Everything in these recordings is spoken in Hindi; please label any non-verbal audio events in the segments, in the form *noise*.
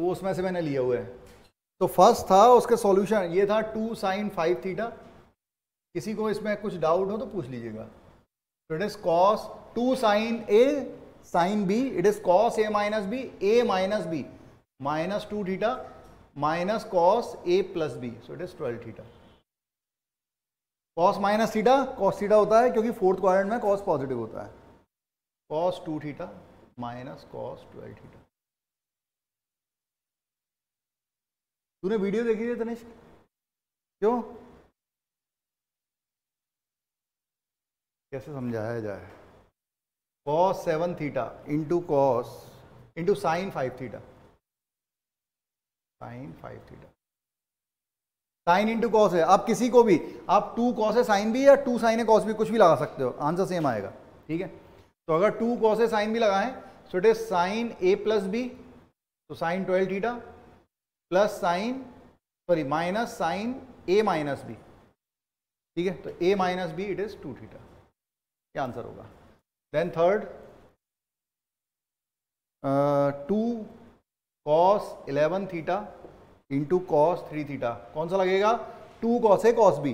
वो उसमें से मैंने लिया हुआ है। तो फ़र्स्ट था उसके सॉल्यूशन ये था टू साइन फाइव थीटा किसी को इसमें कुछ डाउट हो तो पूछ लीजिएगा। It is cos two sine A sine B it is cos A minus B A minus B minus two theta minus cos A plus B so it is twelve theta cos minus theta cos theta होता है क्योंकि फोर्थ क्वाड्रेंट में कॉस पॉजिटिव होता है। Cos two theta minus cos twelve theta तूने वीडियो देखी थी तनिष क्यों? कैसे समझाया जाए? Cos seven theta into cos into sine five theta sine five theta sine into cos है। आप किसी को भी, आप टू कॉस है साइन भी या टू साइन है कॉस भी, कुछ भी लगा सकते हो। आंसर सेम आएगा। ठीक है? तो अगर टू कॉस है साइन भी लगाएँ so it is sine A plus B तो sine twelve theta plus sine sorry minus sine A minus B ठीक है? तो A minus B it is two theta क्या आंसर होगा? Then third two cos eleven theta into cos three theta कौन सा लगेगा? Two cos A cos B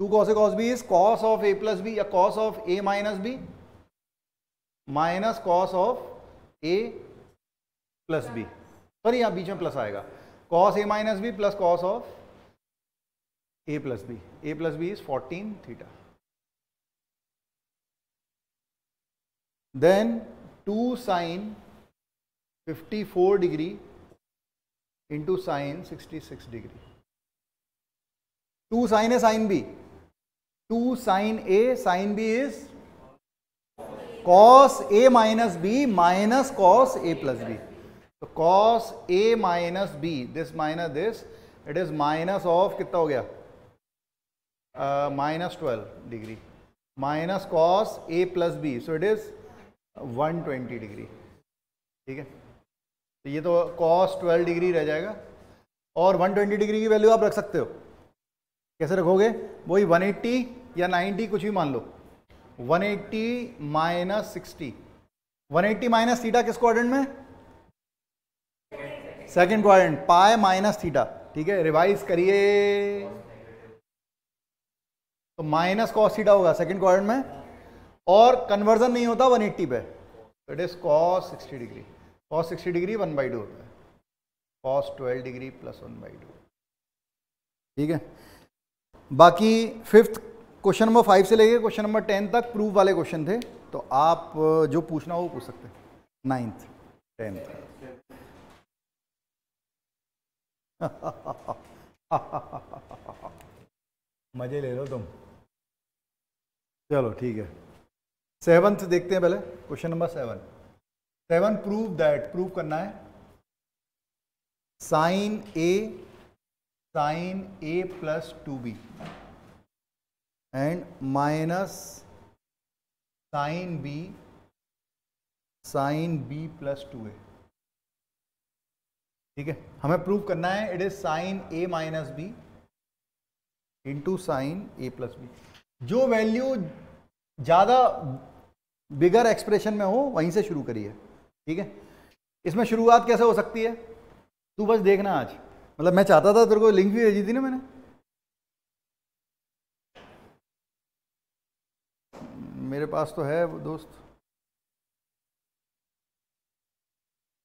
two cos A cos B is cos of A plus B या cos of A minus B minus cos of A plus B sorry यहाँ बीच में प्लस आएगा। cos a minus b plus cos of a plus b. a plus b is 14 theta. Then 2 sine 54 degree into sine 66 degree. 2 sine A sine B. 2 sine A sine B is cos A minus B minus cos A plus B. so cos a minus b, this minus this, it is minus of कितना हो गया? Minus twelve degree minus cos A plus B so it is 120 degree ठीक है? तो ये तो कॉस 12 डिग्री रह जाएगा। और 120 डिग्री की वैल्यू आप रख सकते हो। कैसे रखोगे? वही 180 या 90 कुछ भी मान लो। 180 minus sixty one eighty minus theta किस क्वाड्रेंट में? Second quadrant pi minus theta ठीक है? रिवाइज करिए। तो माइनस कॉस थीटा होगा सेकेंड क्वाड्रेंट में। और कन्वर्जन नहीं होता 180 पे। It is cos 60 degree cos 60 degree one by two होता है। Cos 12 degree plus one by two ठीक है? बाकी फिफ्थ क्वेश्चन नंबर फाइव से लेके क्वेश्चन नंबर टेन तक प्रूफ वाले क्वेश्चन थे। तो आप जो पूछना हो पूछ सकते हैं। नाइन्थ टेंथ *laughs* मज़े ले लो तुम। चलो, ठीक है। सेवंथ देखते हैं पहले। Question number seven seven prove that prove करना है। Sine A sine A plus two B and minus sine B sine B plus two A ठीक है? हमें प्रूव करना है it is sine A minus B into sine A plus B जो वैल्यू ज़्यादा बिगर एक्सप्रेशन में हो, वहीं से शुरू करिए, ठीक है? इसमें शुरुआत कैसे हो सकती है? तू बस देखना आज। मतलब मैं चाहता था तेरे को लिंक भी भेजी थी ना मैंने। मेरे पास तो है वो दोस्त।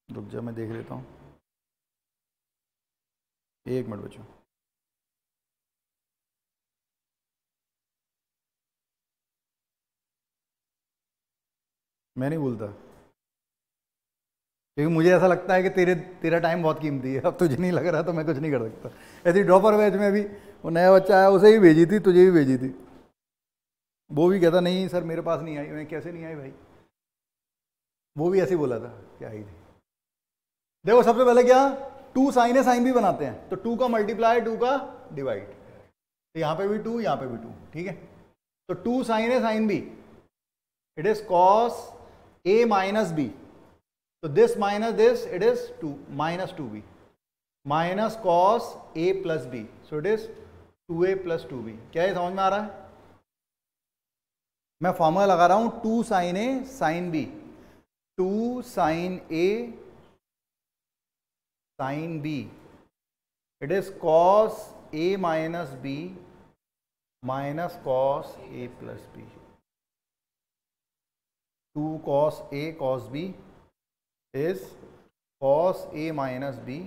रुक जा, मैं देख लेता हूँ। एक मिनट बचो मैं नहीं बोलता क्योंकि मुझे ऐसा लगता है कि तेरे, तेरा टाइम बहुत कीमती है। अब तुझे नहीं लग रहा तो मैं कुछ नहीं कर सकता। ऐसी ड्रॉपर बैच में भी वो नया बच्चा आया, उसे ही भेजी थी, तुझे भी भेजी थी। वो भी कहता, नहीं सर, मेरे पास नहीं आई। मैं कैसे नहीं आई भाई? वो भी ऐसे बोला था, क्या आई थी? देखो, सबसे पहले क्या? टू साइन है साइन भी बनाते हैं तो टू का मल्टीप्लाई टू का डिवाइड तो यहाँ पे भी टू यहाँ पे भी टू ठीक है तो टू साइन है sine B it is cos a minus b. So this minus this, it is 2, minus 2b. Minus cos a plus b. So it is 2a plus 2b. क्या ये समझ में आ रहा है मैं फॉर्मूला लगा रहा हूँ two sine A sine B two sine A sine b. It is cos a minus b minus cos a plus b. 2 cos a cos b is cos a minus b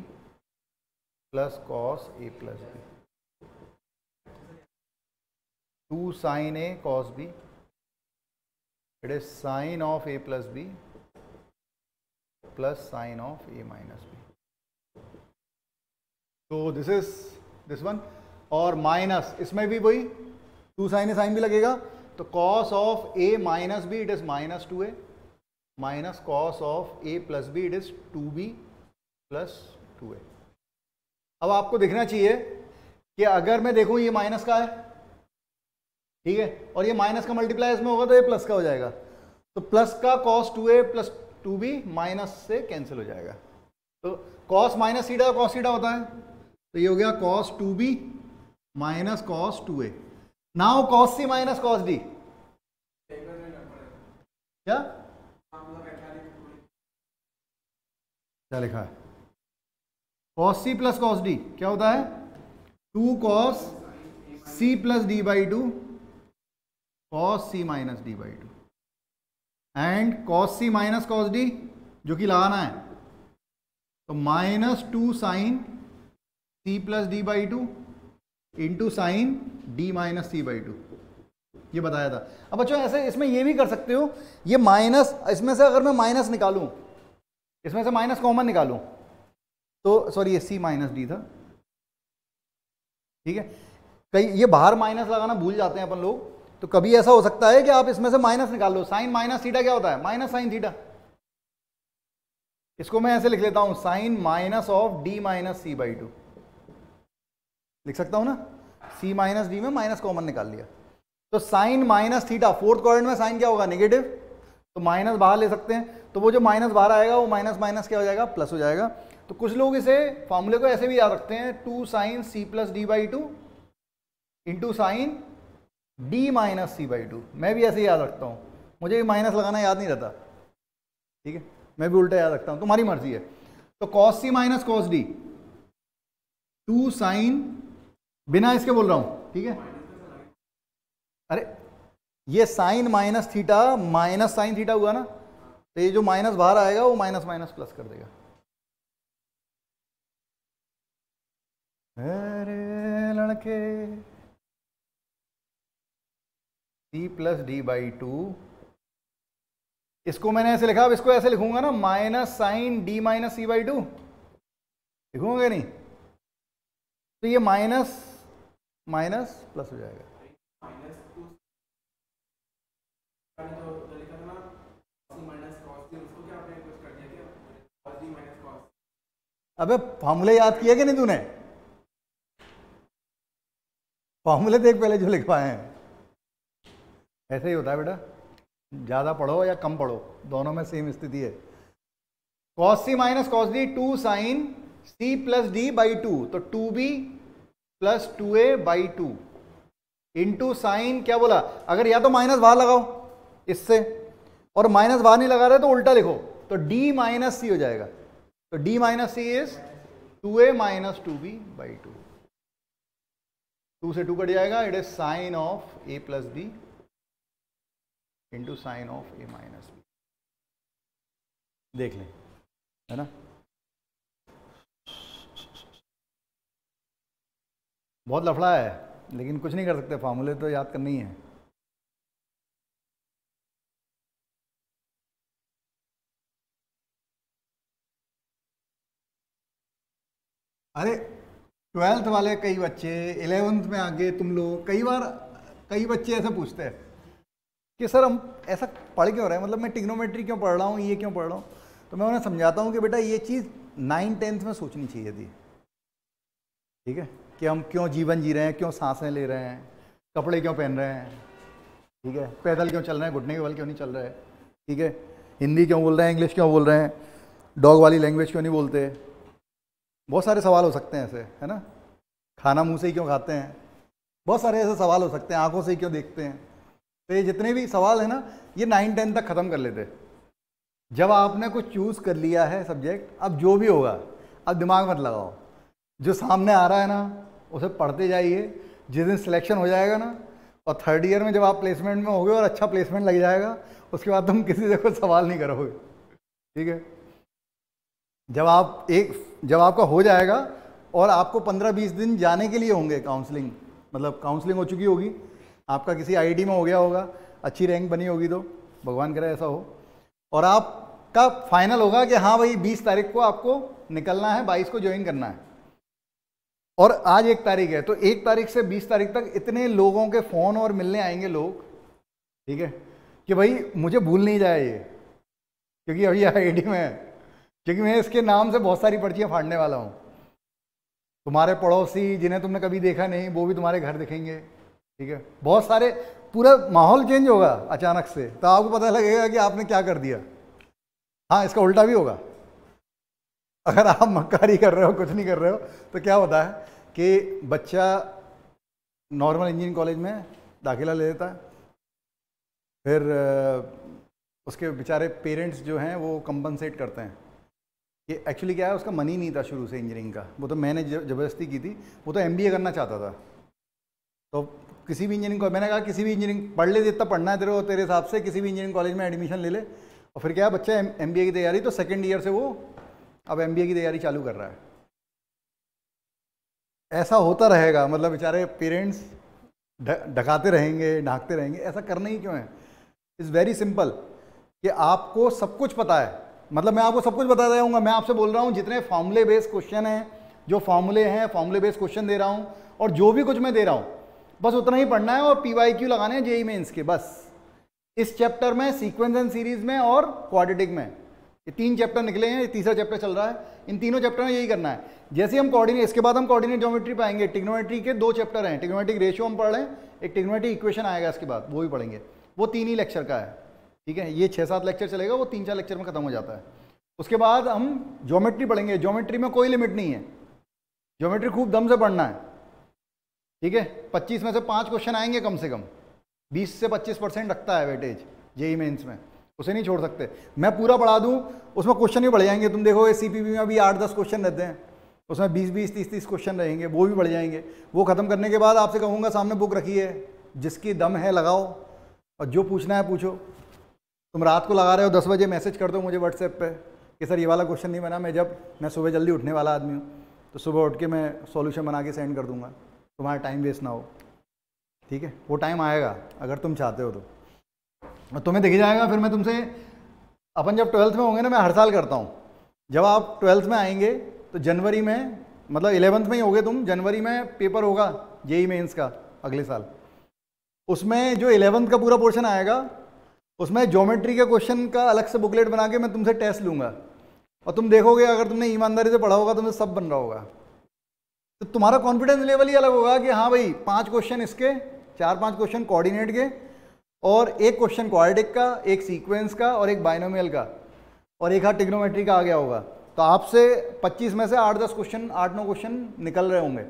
plus cos a plus b. 2 sine a cos b. It is sine of a plus b plus sine of a minus b. तो दिस इज़ दिस वन और माइनस इसमें भी वही टू साइन ए साइन भी लगेगा। तो cos of A minus B it is minus two A minus cos of A plus B it is two B plus two A अब आपको देखना चाहिए कि अगर मैं देखूँ ये माइनस का है, ठीक है? और ये माइनस का मल्टीप्लाई इसमें होगा तो ये प्लस का हो जाएगा। तो प्लस का cos two A plus two B minus से कैंसिल हो जाएगा। तो cos minus theta cos theta होता है। तो ये हो गया cos two B minus cos two A now cos C minus cos D क्या? क्या लिखा है? Cos C plus cos D क्या होता है? Two cos C plus D by two cos C minus D by two and cos C minus cos D जो कि लगाना है तो minus two sine C plus D by two into sine D minus C by two ये बताया था। अब बच्चों, ऐसे इसमें ये भी कर सकते हो, ये माइनस इसमें से अगर मैं माइनस निकालूं, इसमें से माइनस कॉमन निकालूं तो सॉरी ये सी माइनस डी था। ठीक है? कई, ये बाहर माइनस लगाना भूल जाते हैं अपन लोग तो कभी ऐसा हो सकता है कि आप इसमें से माइनस निकाल लो। साइन माइनस थीटा क्या होता है? माइनस साइन थीटा इसको मैं ऐसे लिख लेता हूँ sine minus of D minus C by two लिख सकता हूँ ना? सी माइनस डी में माइनस कॉमन निकाल लिया। तो sine minus theta fourth quadrant में साइन क्या होगा? नेगेटिव तो माइनस बाहर ले सकते हैं। तो वो जो माइनस बाहर आएगा, वो माइनस माइनस क्या हो जाएगा? प्लस हो जाएगा। तो कुछ लोग इसे फॉर्मूले को ऐसे भी याद रखते हैं। Two sine C plus D by two into sine D minus C by two मैं भी ऐसे ही याद रखता हूँ। मुझे भी माइनस लगाना याद नहीं रहता। ठीक है? मैं भी उल्टा याद रखता हूँ। तुम्हारी मर्ज़ी है। तो cos C minus cos D two sine बिना इसके बोल रहा हूँ, ठीक है? अरे, ये sine minus theta, minus sine theta हुआ ना तो ये जो माइनस बाहर आएगा, वो माइनस माइनस प्लस कर देगा। अरे लड़के C plus D by two इसको मैंने ऐसे लिखा, अब इसको ऐसे लिखूँगा ना, minus sine D minus C by two लिखूँगा नहीं? तो ये माइनस माइनस प्लस हो जाएगा। अबे फॉर्मूले याद किए कि नहीं तूने? फॉर्मूले देख पहले जो लिखवाए हैं। ऐसे ही होता है बेटा। ज़्यादा पढ़ो या कम पढ़ो दोनों में सेम स्थिति है। Cos C minus cos D two sine C plus D by two तो two B plus two A by two into sine क्या बोला? अगर या तो माइनस बाहर लगाओ, इससे। और माइनस बाहर नहीं लगा रहे तो उल्टा लिखो। तो डी माइनस सी हो जाएगा। तो D minus C is two A minus two B by two two से टू कट जाएगा। It is sine of A plus B into sine of A minus B देख लें, है ना? बहुत लफड़ा है, लेकिन कुछ नहीं कर सकते। फार्मूले तो याद करनी है अरे, ट्वेल्थ वाले कई बच्चे, इलेवेंथ में आगे तुम लोग, कई बार, कई बच्चे ऐसे पूछते हैं कि, सर, हम ऐसा पढ़ क्यों रहे हैं? मतलब मैं टिग्नोमेट्री क्यों पढ़ रहा हूँ, ये क्यों पढ़ रहा हूँ? तो मैं उन्हें समझाता हूँ कि, बेटा, ये चीज़ नाइन टेंथ में सोचनी चाहिए थी। ठीक है? कि हम क्यों जीवन जी रहे हैं, क्यों साँसें ले रहे हैं, कपड़े क्यों पहन रहे हैं? ठीक है? पैदल क्यों चल रहे हैं? घुटने के बल क्यों नहीं चल रहे? हैं ठीक है? हिंदी क्यों बोल रहे हैं? इंग्लिश क्यों बोल रहे हैं? डॉग वाली लैंग्वेज क्यों नहीं बोलते? बहुत सारे सवाल हो सकते हैं ऐसे, है ना? खाना मुँह से ही क्यों खाते हैं? बहुत सारे ऐसे सवाल हो सकते हैं, आँखों से ही क्यों देखते हैं? तो ये जितने भी सवाल है ना, ये नाइन टेन तक ख़त्म कर लेते। जब आपने कुछ चूज़ कर लिया है सब्जेक्ट अब जो भी होगा, अब दिमाग मत लगाओ। जो सामने आ रहा है ना उसे पढ़ते जाइए। जिस दिन सिलेक्शन हो जाएगा ना, और थर्ड ईयर में जब आप प्लेसमेंट में होगे और अच्छा प्लेसमेंट लग जाएगा, उसके बाद तुम किसी से कोई सवाल नहीं करोगे। ठीक है? जब आप एक, जब आपका हो जाएगा और आपको पंद्रह बीस दिन जाने के लिए होंगे काउंसलिंग मतलब काउंसलिंग हो चुकी होगी, आपका किसी आईआईटी में हो गया होगा, अच्छी रैंक बनी होगी तो भगवान करे ऐसा हो। और आपका फाइनल होगा कि हाँ भाई बीस तारीख को आपको निकलना है, बाईस को ज्वाइन करना है। और आज एक तारीख है तो एक तारीख से बीस तारीख तक इतने लोगों के फ़ोन और मिलने आएँगे लोग, ठीक है? कि भाई, मुझे भूल नहीं जाए ये, क्योंकि अभी आईडी में है, क्योंकि मैं इसके नाम से बहुत सारी पर्चियाँ फाड़ने वाला हूँ। तुम्हारे पड़ोसी, जिन्हें तुमने कभी देखा नहीं, वो भी तुम्हारे घर दिखेंगे, ठीक है? बहुत सारे, पूरा माहौल चेंज होगा अचानक से तो आपको पता लगेगा कि आपने क्या कर दिया। हाँ इसका उल्टा भी होगा। अगर आप मक्कारी कर रहे हो, कुछ नहीं कर रहे हो तो क्या होता है कि बच्चा नॉर्मल इंजीनियरिंग कॉलेज में दाखिला ले लेता है। फिर उसके बेचारे पेरेंट्स जो हैं, वो कंपनसेट करते हैं कि एक्चुअली क्या है, उसका मनी नहीं था शुरू से इंजीनियरिंग का। वो तो मैंने ज़बरदस्ती की थी। वो तो एमबीए करना चाहता था। तो किसी भी इंजीनियरिंग को मैंने कहा, किसी भी इंजीनियरिंग पढ़ ले, जितना पढ़ना है तेरे तेरे हिसाब से किसी भी इंजीनियरिंग कॉलेज में एडमिशन ले ले। और फिर क्या है बच्चा एम की तैयारी तो सेकेंड ईयर से वो अब एमबीए की तैयारी चालू कर रहा है। ऐसा होता रहेगा मतलब बेचारे पेरेंट्स ढकाते रहेंगे ढाकते रहेंगे, ऐसा करना ही क्यों है? इज़ वेरी सिंपल कि आपको सब कुछ पता है। मतलब मैं आपको सब कुछ बता जाऊँगा मैं आपसे बोल रहा हूँ, जितने फॉर्मूले बेस्ड क्वेश्चन हैं, जो फॉर्मूले हैं फॉर्मूले बेस्ड क्वेश्चन दे रहा हूँ, और जो भी कुछ मैं दे रहा हूँ, बस उतना ही पढ़ना है और पी वाई क्यू लगाने हैं, जेई मेन्स के, बस। इस चैप्टर में सीक्वेंस एंड सीरीज़ में और क्वाड्रेटिक में। ये तीन चैप्टर निकले हैं, ये तीसरा चैप्टर चल रहा है। इन तीनों चैप्टर में यही करना है। जैसे हम कोऑर्डिनेट इसके बाद हम कोऑर्डिनेट ज्योमेट्री पाएँगे। टिग्नोमेट्री के दो चैप्टर हैं। टिग्नोमेट्रिक रेशियो हम पढ़ रहे हैं, एक टिग्नोमेट्रिक इक्वेशन आएगा इसके बाद, वो भी पढ़ेंगे। वो तीन ही लेक्चर का है। ठीक है? ये छः सात लेक्चर चलेगा, वो तीन चार लेक्चर में खत्म हो जाता है। उसके बाद हम ज्योमेट्री पढ़ेंगे। ज्योमेट्री में कोई लिमिट नहीं है। ज्योमेट्री खूब दम से पढ़ना है। ठीक है? पच्चीस में से पाँच क्वेश्चन आएँगे कम से कम। बीस से पच्चीस परसेंट रखता है वेटेज जेई मेन्स में। उसे नहीं छोड़ सकते। मैं पूरा पढ़ा दूँ, उसमें क्वेश्चन भी बढ़ जाएँगे। तुम देखो ए सी में अभी आठ, दस क्वेश्चन रहते हैं। उसमें बीस बीस, तीस तीस क्वेश्चन रहेंगे, वो भी बढ़ जाएँगे। वो ख़त्म करने के बाद आपसे कहूँगा, सामने बुक रखी है, जिसकी दम है लगाओ, और जो पूछना है पूछो। तुम रात को लगा रहे हो, दस बजे मैसेज कर दो मुझे व्हाट्सएप पे, कि सर, ये वाला क्वेश्चन नहीं बना, मैं जब, मैं सुबह जल्दी उठने वाला आदमी हूँ तो सुबह उठ के मैं सॉल्यूशन बना के सेंड कर दूँगा। तुम्हारा टाइम वेस्ट ना हो। ठीक है? वो टाइम आएगा, अगर तुम चाहते हो तो। तुम्हें दिख जाएगा, फिर मैं तुमसे, अपन जब ट्वेल्थ में होंगे ना, मैं हर साल करता हूँ। जब आप ट्वेल्थ में आएँगे तो जनवरी में मतलब इलेवंथ में ही होगे तुम, जनवरी में पेपर होगा, जेई मेंस का, अगले साल। उसमें जो इलेवंथ का पूरा पोर्शन आएगा, उसमें ज्योमेट्री के क्वेश्चन का अलग से बुकलेट बना के मैं तुमसे टेस्ट लूँगा। और तुम देखोगे, अगर तुमने ईमानदारी से पढ़ा होगा, तुम्हें सब बन रहा होगा। तो तुम्हारा कॉन्फिडेंस लेवल ही अलग होगा कि हाँ भाई, पाँच क्वेश्चन इसके, चार पाँच क्वेश्चन कोऑर्डिनेट के और एक क्वेश्चन क्वाड्रेटिक का, एक सीक्वेंस का और एक बाइनोमियल का और एक हाथ टिग्नोमेट्री का आ गया होगा। तो आपसे 25 में से आठ, दस क्वेश्चन आठ, नौ क्वेश्चन निकल रहे होंगे।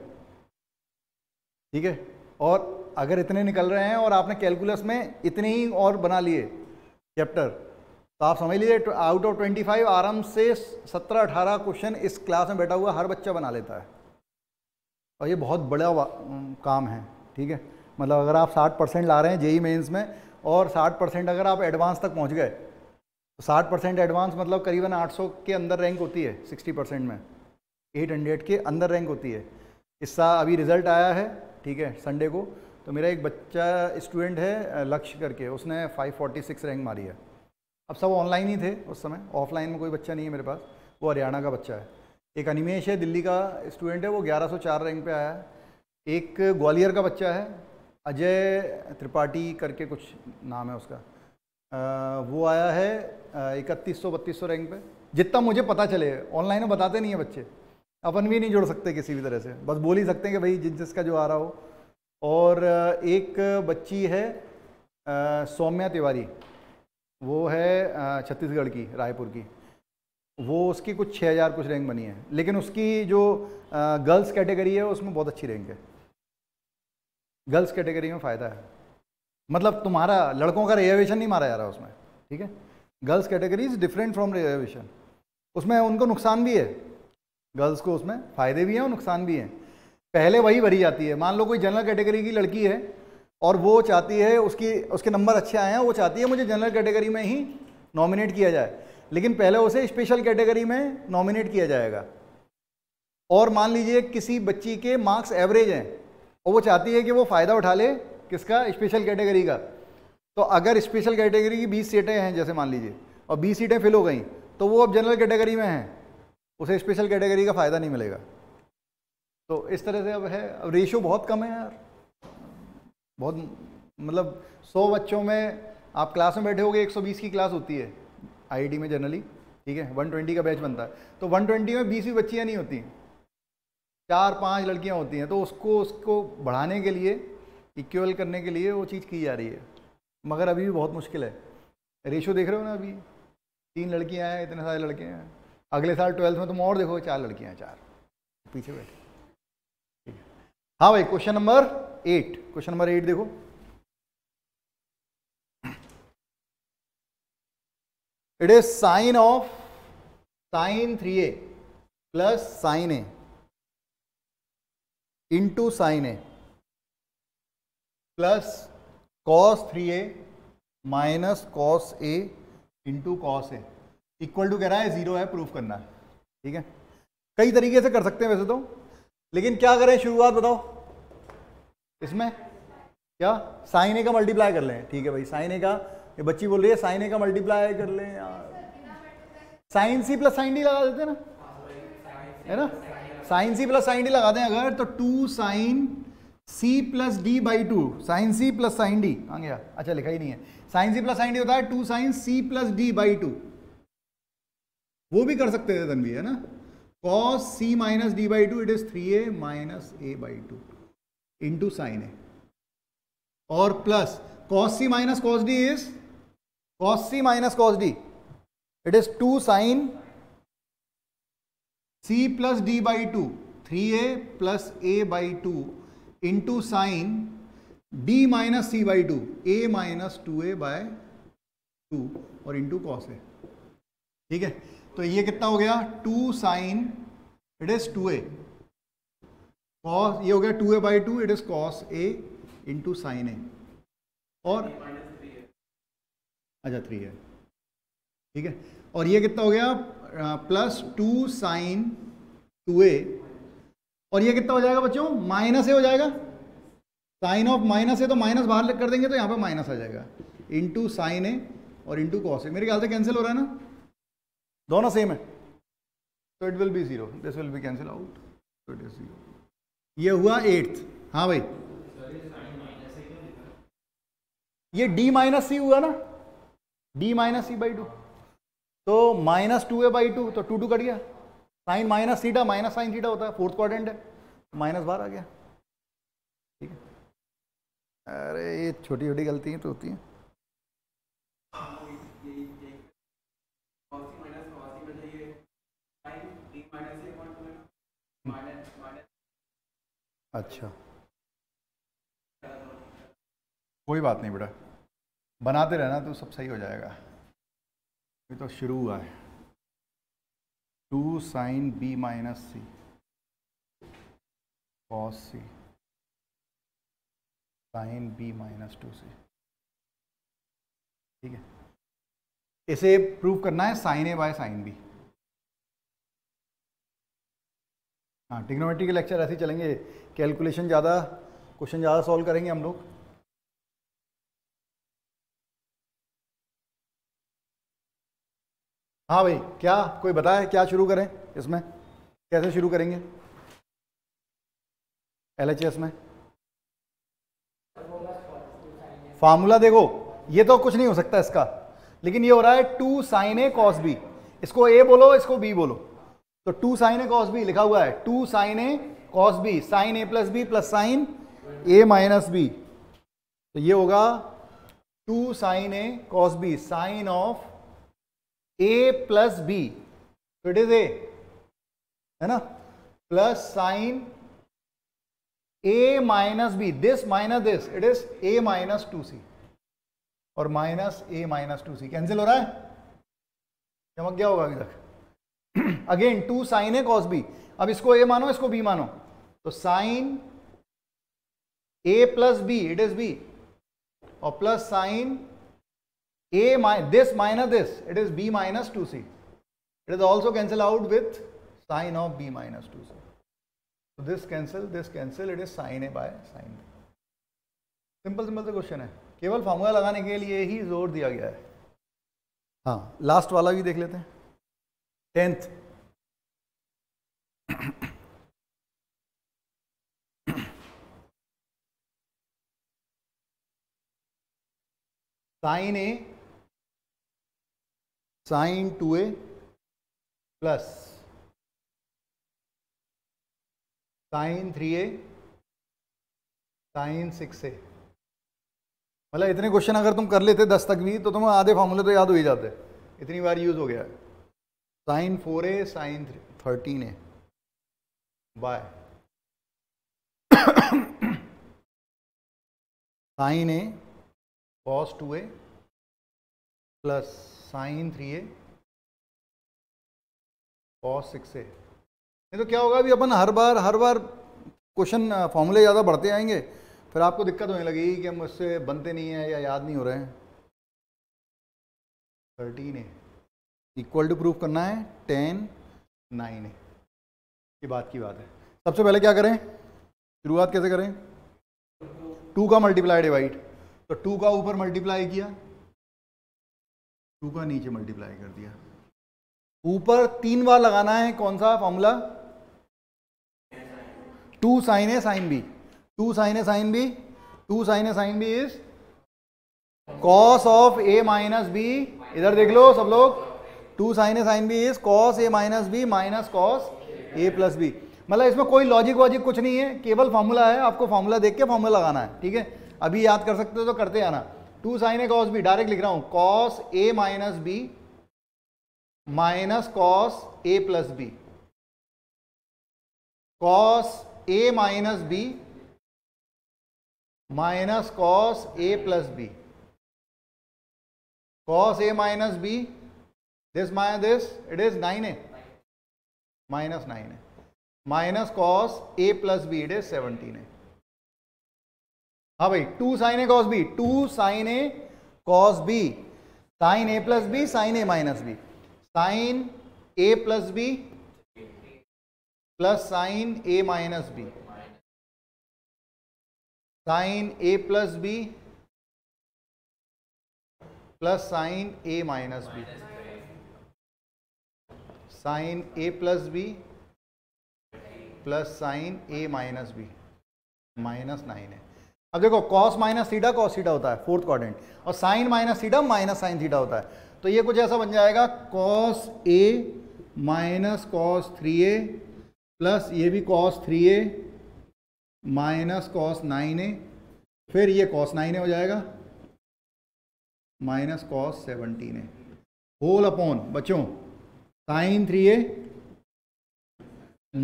ठीक है? और अगर इतने निकल रहे हैं और आपने कैलकुलस में इतने ही और बना लिए चैप्टर तो आप समझ लीजिए आउट ऑफ़ 25 आराम से 17-18 क्वेश्चन इस क्लास में बैठा हुआ हर बच्चा बना लेता है। और ये बहुत बड़ा काम है। ठीक है? मतलब अगर आप 60 परसेंट ला रहे हैं जेई मेंस में और 60 परसेंट अगर आप एडवांस तक पहुँच गए तो 60 परसेंट एडवांस मतलब करीबन 800 के अंदर रैंक होती है 60 परसेंट में। 800 के अंदर रैंक होती है। इस साल अभी रिज़ल्ट आया है, ठीक है, संडे को। तो मेरा एक बच्चा स्टूडेंट है, लक्ष्य करके, उसने 546 रैंक मारी है। अब सब ऑनलाइन ही थे उस समय, ऑफलाइन में कोई बच्चा नहीं है मेरे पास, वो हरियाणा का बच्चा है। एक अनिमेश है, दिल्ली का स्टूडेंट है, वो 1104 रैंक पे आया है। एक ग्वालियर का बच्चा है अजय त्रिपाठी करके कुछ नाम है उसका। आ, वो आया है इकतीस सौ बत्तीस सौ रैंक पे। जितना मुझे पता चले ऑनलाइन बताते नहीं है बच्चे। अपन भी नहीं जोड़ सकते किसी भी तरह से। बस बोल ही सकते हैं कि भाई जिस जिसका जो आ रहा हो। और एक बच्ची है सौम्या तिवारी। वो है छत्तीसगढ़ की रायपुर की। वो उसकी कुछ छः हज़ार कुछ रैंक बनी है। लेकिन उसकी जो गर्ल्स कैटेगरी है उसमें बहुत अच्छी रैंक है। गर्ल्स कैटेगरी में फ़ायदा है। मतलब तुम्हारा लड़कों का रिजर्वेशन नहीं मारा जा रहा उसमें, ठीक है? Girls category is different from reservation उसमें उनको नुकसान भी है। गर्ल्स को उसमें फ़ायदे भी हैं और नुकसान भी हैं। पहले वही भरी जाती है। मान लो कोई जनरल कैटेगरी की लड़की है और वो चाहती है उसकी, उसके नंबर अच्छे आए हैं, वो चाहती है मुझे जनरल कैटेगरी में ही नॉमिनेट किया जाए। लेकिन पहले उसे स्पेशल कैटेगरी में नॉमिनेट किया जाएगा। और मान लीजिए किसी बच्ची के मार्क्स एवरेज हैं और वो चाहती है कि वो फ़ायदा उठा ले किसका? स्पेशल कैटेगरी का। तो अगर स्पेशल कैटेगरी की बीस सीटें हैं, जैसे मान लीजिए, और बीस सीटें फिल हो गई तो वो अब जनरल कैटेगरी में हैं। उसे स्पेशल कैटेगरी का फ़ायदा नहीं मिलेगा। तो इस तरह से अब है। अब रेशियो बहुत कम है यार। बहुत मतलब सौ बच्चों में आप क्लास में बैठे होगे 120 की क्लास होती है। आईआईटी में जनरली ठीक है? 120 का बैच बनता है। तो 120 में बीस भी बच्चियाँ नहीं होती। चार पाँच लड़कियाँ होती हैं तो उसको उसको बढ़ाने के लिए इक्वल करने के लिए वो चीज़ की जा रही है। मगर अभी भी बहुत मुश्किल है। रेशो देख रहे हो ना अभी? तीन लड़कियाँ हैं, इतने सारे लड़के हैं। अगले साल ट्वेल्थ में तुम और देखो, चार लड़कियाँ हैं, चार। पीछे बैठे। ठीक है। हाँ भाई question number eight question number eight देखो। It is sine of sine three A plus sine A into sine A plus cos three A minus cos A into cos A equal to कह रहा है ज़ीरो है प्रूफ करना है। ठीक है? कई तरीके से कर सकते हैं वैसे तो। लेकिन क्या करें, शुरुआत बताओ। इसमें क्या? साइन ए का मल्टीप्लाई कर लें। ठीक है भाई साइन ए का, ये बच्ची बोल रही है साइन ए का मल्टीप्लाई कर लें यार। Sine C plus sine D लगा देते ना? है ना? Sine C plus sine D लगा दें अगर तो two sine C plus D by two sine C plus sine D कहाँ गया। अच्छा लिखा ही नहीं है। Sine C plus sine D होता है two sine C plus D by two वो भी कर सकते थे तनवी, है ना? Cos C minus D by two it is three A minus A by two into sine A और plus cos C minus cos D is cos C minus cos D it is two sine C plus D by two three A plus A by two into sine D minus C by two A minus two A by two और इंटू कॉस ए ठीक है? तो ये कितना हो गया? Two sine it is two A cos ये हो गया two A by two it is cos A into sine A और अच्छा थ्री है ठीक है? और ये कितना हो गया? Plus two sine two A और ये कितना हो जाएगा बच्चों? माइनस ए हो जाएगा। साइन ऑफ़ माइनस है तो माइनस बाहर कर देंगे तो यहाँ पे माइनस आ जाएगा। इंटू साइन ए और इंटू कॉस ए मेरे ख्याल से कैंसिल हो रहा है ना? दोनों सेम है। तो it will be zero this will be cancel out तो इट इज़ ज़ीरो ये हुआ एट्थ हाँ भाई। ये डी माइनस सी हुआ ना? D minus C by two तो minus two A by two तो टू टू कट गया। Sine minus theta minus sine theta होता है, फोर्थ क्वाड्रेंट है। माइनस बार आ गया। ठीक है। अरे, ये छोटी छोटी गलतियाँ तो होती हैं। अच्छा। कोई बात नहीं बेटा। बनाते रहना तो सब सही हो जाएगा। ये तो शुरू हुआ है। Two sine B minus C. Cos C. Sine B minus two C. ठीक है। इसे प्रूव करना है sine A by sine B. हाँ टिग्नोमेट्री के लेक्चर ऐसे चलेंगे। कैलकुलेशन ज़्यादा क्वेश्चन ज़्यादा सॉल्व करेंगे हम लोग। हाँ भाई, क्या? कोई बताए, क्या शुरू करें इसमें? कैसे शुरू करेंगे? एलएचएस में। फार्मूला देखो, ये तो कुछ नहीं हो सकता इसका। लेकिन ये हो रहा है two sine A cos B इसको ए बोलो, इसको बी बोलो। तो two sine A cos B लिखा हुआ है। Two sine A cos B sine A plus B plus sine A minus B तो ये होगा two sine A cos B sine of A plus B it is A है ना? Plus sine A minus B this minus this it is A minus two C और minus A minus two C cancel हो रहा है? चमक गया होगा अभी तक। Again two sine A cos B अब इसको ए मानो, इसको बी मानो। तो sine A plus B it is B और plus sine this minus this it is B minus two C it is also cancel out with sine of B minus two C So this cancel, this cancel, it is sin A by sin B. Simple simple सा क्वेश्चन है. केवल फॉर्मूला लगाने के लिए ही ज़ोर दिया गया है. हाँ लास्ट वाला भी देख लेते हैं. Tenth sine A sine two A plus sine three A sine six A. मतलब इतने क्वेश्चन अगर तुम कर लेते दस तक भी तो तुम्हें आधे फॉर्मूले तो याद हो ही जाते। इतनी बार यूज़ हो गया। है sine four A, sine thirteen A. By *coughs* sine A cos two A plus sine three A cos six A नहीं तो क्या होगा, अभी अपन हर बार हर बार क्वेश्चन फॉर्मूले ज़्यादा बढ़ते आएँगे फिर आपको दिक्कत होने लगेगी कि मुझसे बनते नहीं हैं या याद नहीं हो रहे हैं। थर्टीन है इक्वल टू प्रूफ करना है टेन नाइन है ये बात की बात है। सबसे पहले क्या करें? शुरुआत कैसे करें? टू का मल्टीप्लाई डिवाइड तो टू का ऊपर मल्टीप्लाई किया। टू का नीचे मल्टीप्लाई कर दिया। ऊपर तीन बार लगाना है कौन सा formula two sine A, sine B. Two sine A, sine B. Two sine A, sine B is cos of A minus B इधर देख लो सब लोग। Two sine A, sine B is cos A minus B minus cos A plus B मतलब इसमें कोई लॉजिक वॉजिक कुछ नहीं है। केवल फॉर्मूला है। आपको फॉर्मूला देख के फॉर्मूला लगाना है। ठीक है? अभी याद कर सकते हो तो करते आना। Two sine A cos B direct लिख रहा हूँ। Cos A minus B minus cos A plus B cos A minus B minus cos A plus B cos A minus B this minus this it is nine A minus nine A minus cos A plus B it is seventeen A हाँ भाई two sine A cos B two sine A cos B sine A plus B sine A minus B sine A plus B plus sine A minus B sine A plus B plus sine A minus B sine A plus B plus sine A minus B minus nine है अब देखो cos minus theta cos theta होता है फोर्थ क्वाड्रेंट और sine minus theta minus sine theta होता है. तो ये कुछ ऐसा बन जाएगा cos A minus cos three A plus ये भी cos three A minus cos nine A फिर ये कॉस नाइन ए हो जाएगा minus cos seventeen A whole upon बच्चों sine three A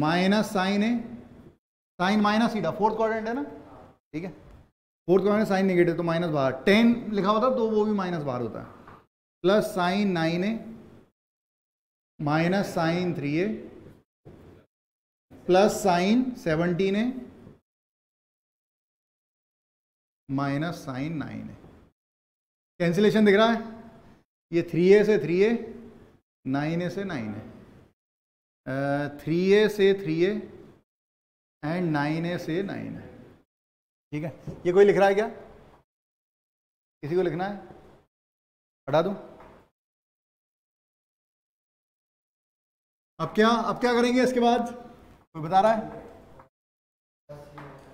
minus sine A sine minus सीधा फोर्थ क्वाड्रेंट है ना? ठीक है? फोर्थ क्वाड्रेंट साइन निगेटिव तो माइनस बाहर टेन लिखा होता तो वो भी माइनस बाहर होता है। Plus sine nine A minus sine three A plus sine seventeen है माइनस साइन नाइन है कैंसिलेशन दिख रहा है? ये थ्री ए से थ्री ए नाइन ए से नाइन है थ्री ए से three A and nine A से नाइन है ठीक है? ये कोई लिख रहा है क्या? किसी को लिखना है? हटा दूँ? अब क्या अब क्या करेंगे इसके बाद? कोई बता रहा है?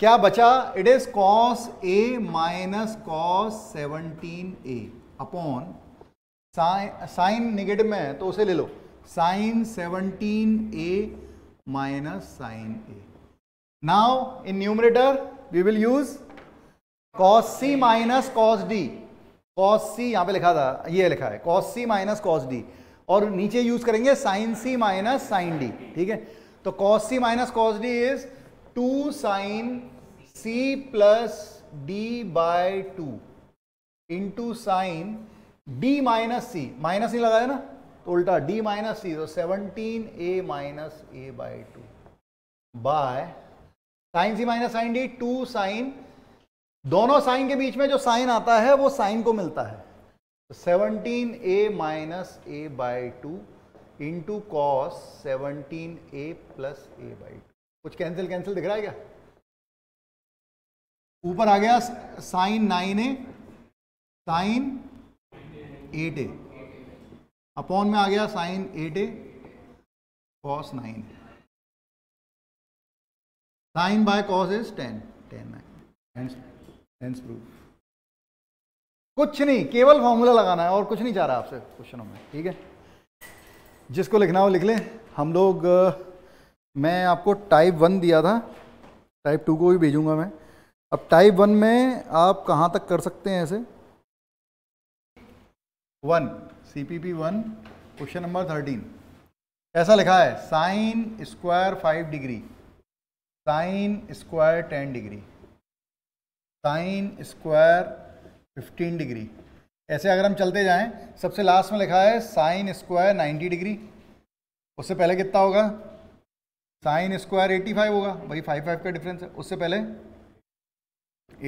क्या बचा? It is cos A minus cos seventeen A upon sine negative में है तो उसे ले लो। Sine seventeen A minus sine A now in numerator we will use cos C minus cos D cos C यहाँ पे लिखा था, ये लिखा है cos C minus cos D और नीचे यूज़ करेंगे sine C minus sine D ठीक है? तो cos C minus cos D is two sine C plus D by two into sine D minus C minus ही लगाया ना? तो उल्टा डी माइनस सी तो seventeen A minus A by two by sine C minus sine D, two sine. दोनों साइन के बीच में जो साइन आता है, वो साइन को मिलता है। Seventeen A minus A by two into cos seventeen A plus A by two. कुछ कैंसिल कैंसिल दिख रहा है क्या? ऊपर आ गया sine nine A, sine eight A. Upon में आ गया sine eight A, cos nine sine by cos is tan tan hence proof कुछ नहीं केवल फॉर्मूला लगाना है और कुछ नहीं चाह रहा आपसे क्वेश्चनों में ठीक है? जिसको लिखना हो लिख लें। हम लोग मैं आपको टाइप वन दिया था। टाइप टू को भी भेजूँगा मैं। अब टाइप वन में आप कहाँ तक कर सकते हैं ऐसे? One C P P one question number thirteen ऐसा लिखा है sine square five degree. Sine square ten degree. Sine square fifteen degree. ऐसे अगर हम चलते जाएँ, सबसे लास्ट में लिखा है साइन स्क्वायर नाइन्टी डिग्री। उससे पहले कितना होगा? साइन स्क्वायर एट्टी फाइव होगा। वही फाइव फाइव का डिफरेंस है। उससे पहले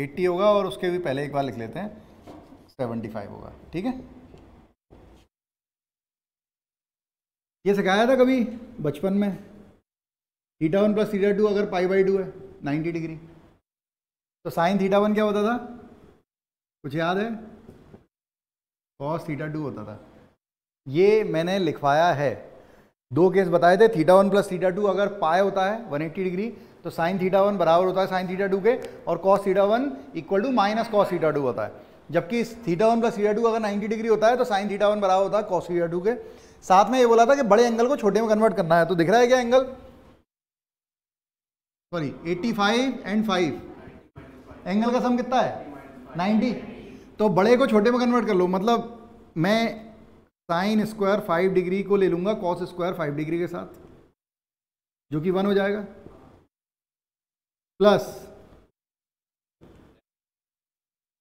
एट्टी होगा और उसके भी पहले एक बार लिख लेते हैं सेवेंटी फाइव होगा। ठीक है? ये सिखाया था कभी बचपन में? Theta one plus theta two अगर पाई बाई टू है नाइन्टी डिग्री तो साइन थीटा वन क्या होता था? कुछ याद है? कॉस थीटा टू होता था। ये मैंने लिखवाया है। दो केस बताए थे, theta one plus theta two अगर पाए होता है 180 डिग्री तो साइन थीटा वन बराबर होता है साइन थीटा टू के, और cos theta one equal to minus cos theta two होता है। जबकि theta one plus theta two अगर 90 डिग्री होता है तो साइन थीटा वन बराबर होता है कॉस थीटा टू के। साथ में ये बोला था कि बड़े एंगल को छोटे में कन्वर्ट करना है। तो दिख रहा है क्या एंगल सॉरी 85 एंड 5 एंगल का सम कितना है? 90 तो बड़े को छोटे में कन्वर्ट कर लो मतलब मैं साइन स्क्वायर फाइव डिग्री को ले लूँगा कॉस स्क्वायर फाइव डिग्री के साथ, जो कि वन हो जाएगा। प्लस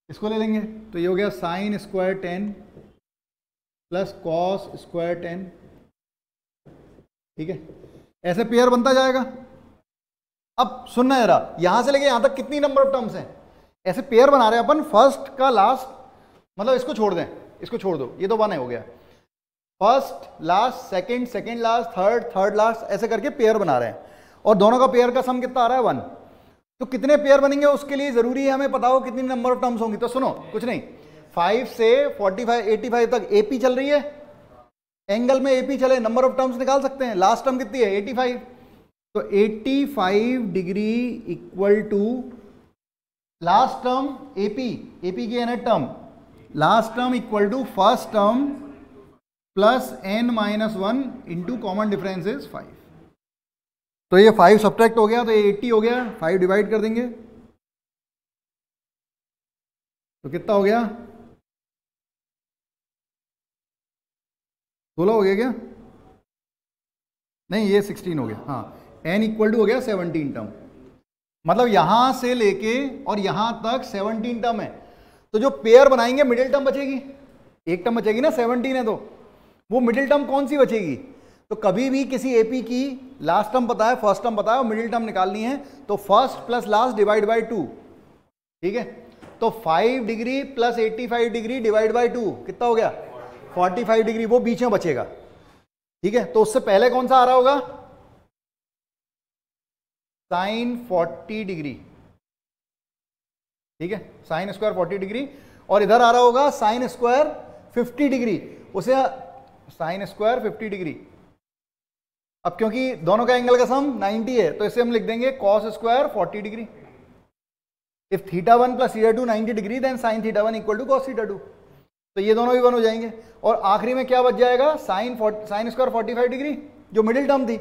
इसको ले लेंगे तो ये हो गया sine square ten plus cos square ten ठीक है? ऐसे पेयर बनता जाएगा। अब सुनना जरा, यहाँ से लेके यहाँ तक कितनी नंबर ऑफ़ टर्म्स हैं? ऐसे पेयर बना रहे हैं अपन फ़र्स्ट का लास्ट मतलब इसको छोड़ दें, इसको छोड़ दो, ये तो वन है गया। First last second second last third third last ऐसे करके पेयर बना रहे हैं। और दोनों का पेयर का सम कितना आ रहा है वन तो कितने पेयर बनेंगे उसके लिए ज़रूरी है हमें पता हो कितनी नंबर ऑफ़ टर्म्स होंगी तो सुनो, कुछ नहीं। फाइव से फोर्टी फाइव एटी फाइव तक एपी चल रही है। एंगल में एपी चले नंबर ऑफ़ टर्म्स निकाल सकते हैं। लास्ट टर्म कितनी है? एटी फाइव तो eighty five degree equal to last term AP AP की N term last term equal to first term plus N minus one into common difference is five तो ये फाइव सब्ट्रैक्ट हो गया तो ये एट्टी हो गया फाइव डिवाइड कर देंगे। तो कितना हो गया? सोलह हो गया क्या? नहीं, ये सिक्सटीन हो गया हाँ। एन इक्वल टू हो गया सेवनटीन टर्म मतलब यहाँ से लेके और यहाँ तक सेवनटीन टर्म है। तो जो पेयर बनाएँगे मिडिल टर्म बचेगी। एक टर्म बचेगी ना सेवनटीन है तो। वो मिडिल टर्म कौन सी बचेगी? तो कभी भी किसी एपी की लास्ट टर्म पता है फ़र्स्ट टर्म पता है मिडिल टर्म निकालनी है तो first plus last divide by two ठीक है? तो five degree plus eighty five degree divide by two कितना हो गया? फोर्टी फाइव डिग्री वो बीच में बचेगा। ठीक है? तो उससे पहले कौन सा आ रहा होगा? साइन फोर्टी डिग्री ठीक है? साइन स्क्वायर फोर्टी डिग्री और इधर आ रहा होगा साइन स्क्वायर फिफ्टी डिग्री उसे साइन स्क्वायर 50 डिग्री अब क्योंकि दोनों का एंगल का सम 90 है तो इसे हम लिख देंगे cos square 40 degree if theta one plus theta two ninety degree then sine theta one equal to cos theta two तो ये दोनों भी वन हो जाएँगे। और आखिरी में क्या बच जाएगा? साइन साइन स्क्वायर 45 डिग्री जो मिडिल टर्म थी।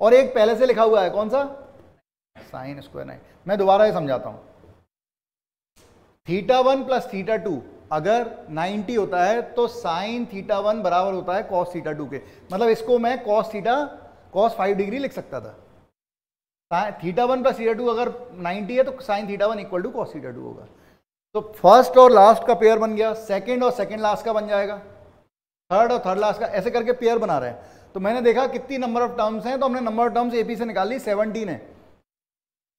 और एक पहले से लिखा हुआ है, कौन सा? Sine square nine. मैं दोबारा ये समझाता हूँ। Theta one plus theta two, अगर 90 होता है तो साइन थीटा वन बराबर होता है कॉस थीटा टू के। मतलब इसको मैं cos theta, cos five degree लिख सकता था। Theta one plus theta two अगर 90 है तो sine theta one equal to cos theta two होगा। तो फ़र्स्ट और लास्ट का पेयर बन गया। सेकंड और सेकंड लास्ट का बन जाएगा। थर्ड और थर्ड लास्ट का, ऐसे करके पेयर बना रहे हैं। तो मैंने देखा कितनी नंबर ऑफ़ टर्म्स हैं तो हमने नंबर ऑफ़ टर्म्स एपी से निकाल ली सेवनटीन है।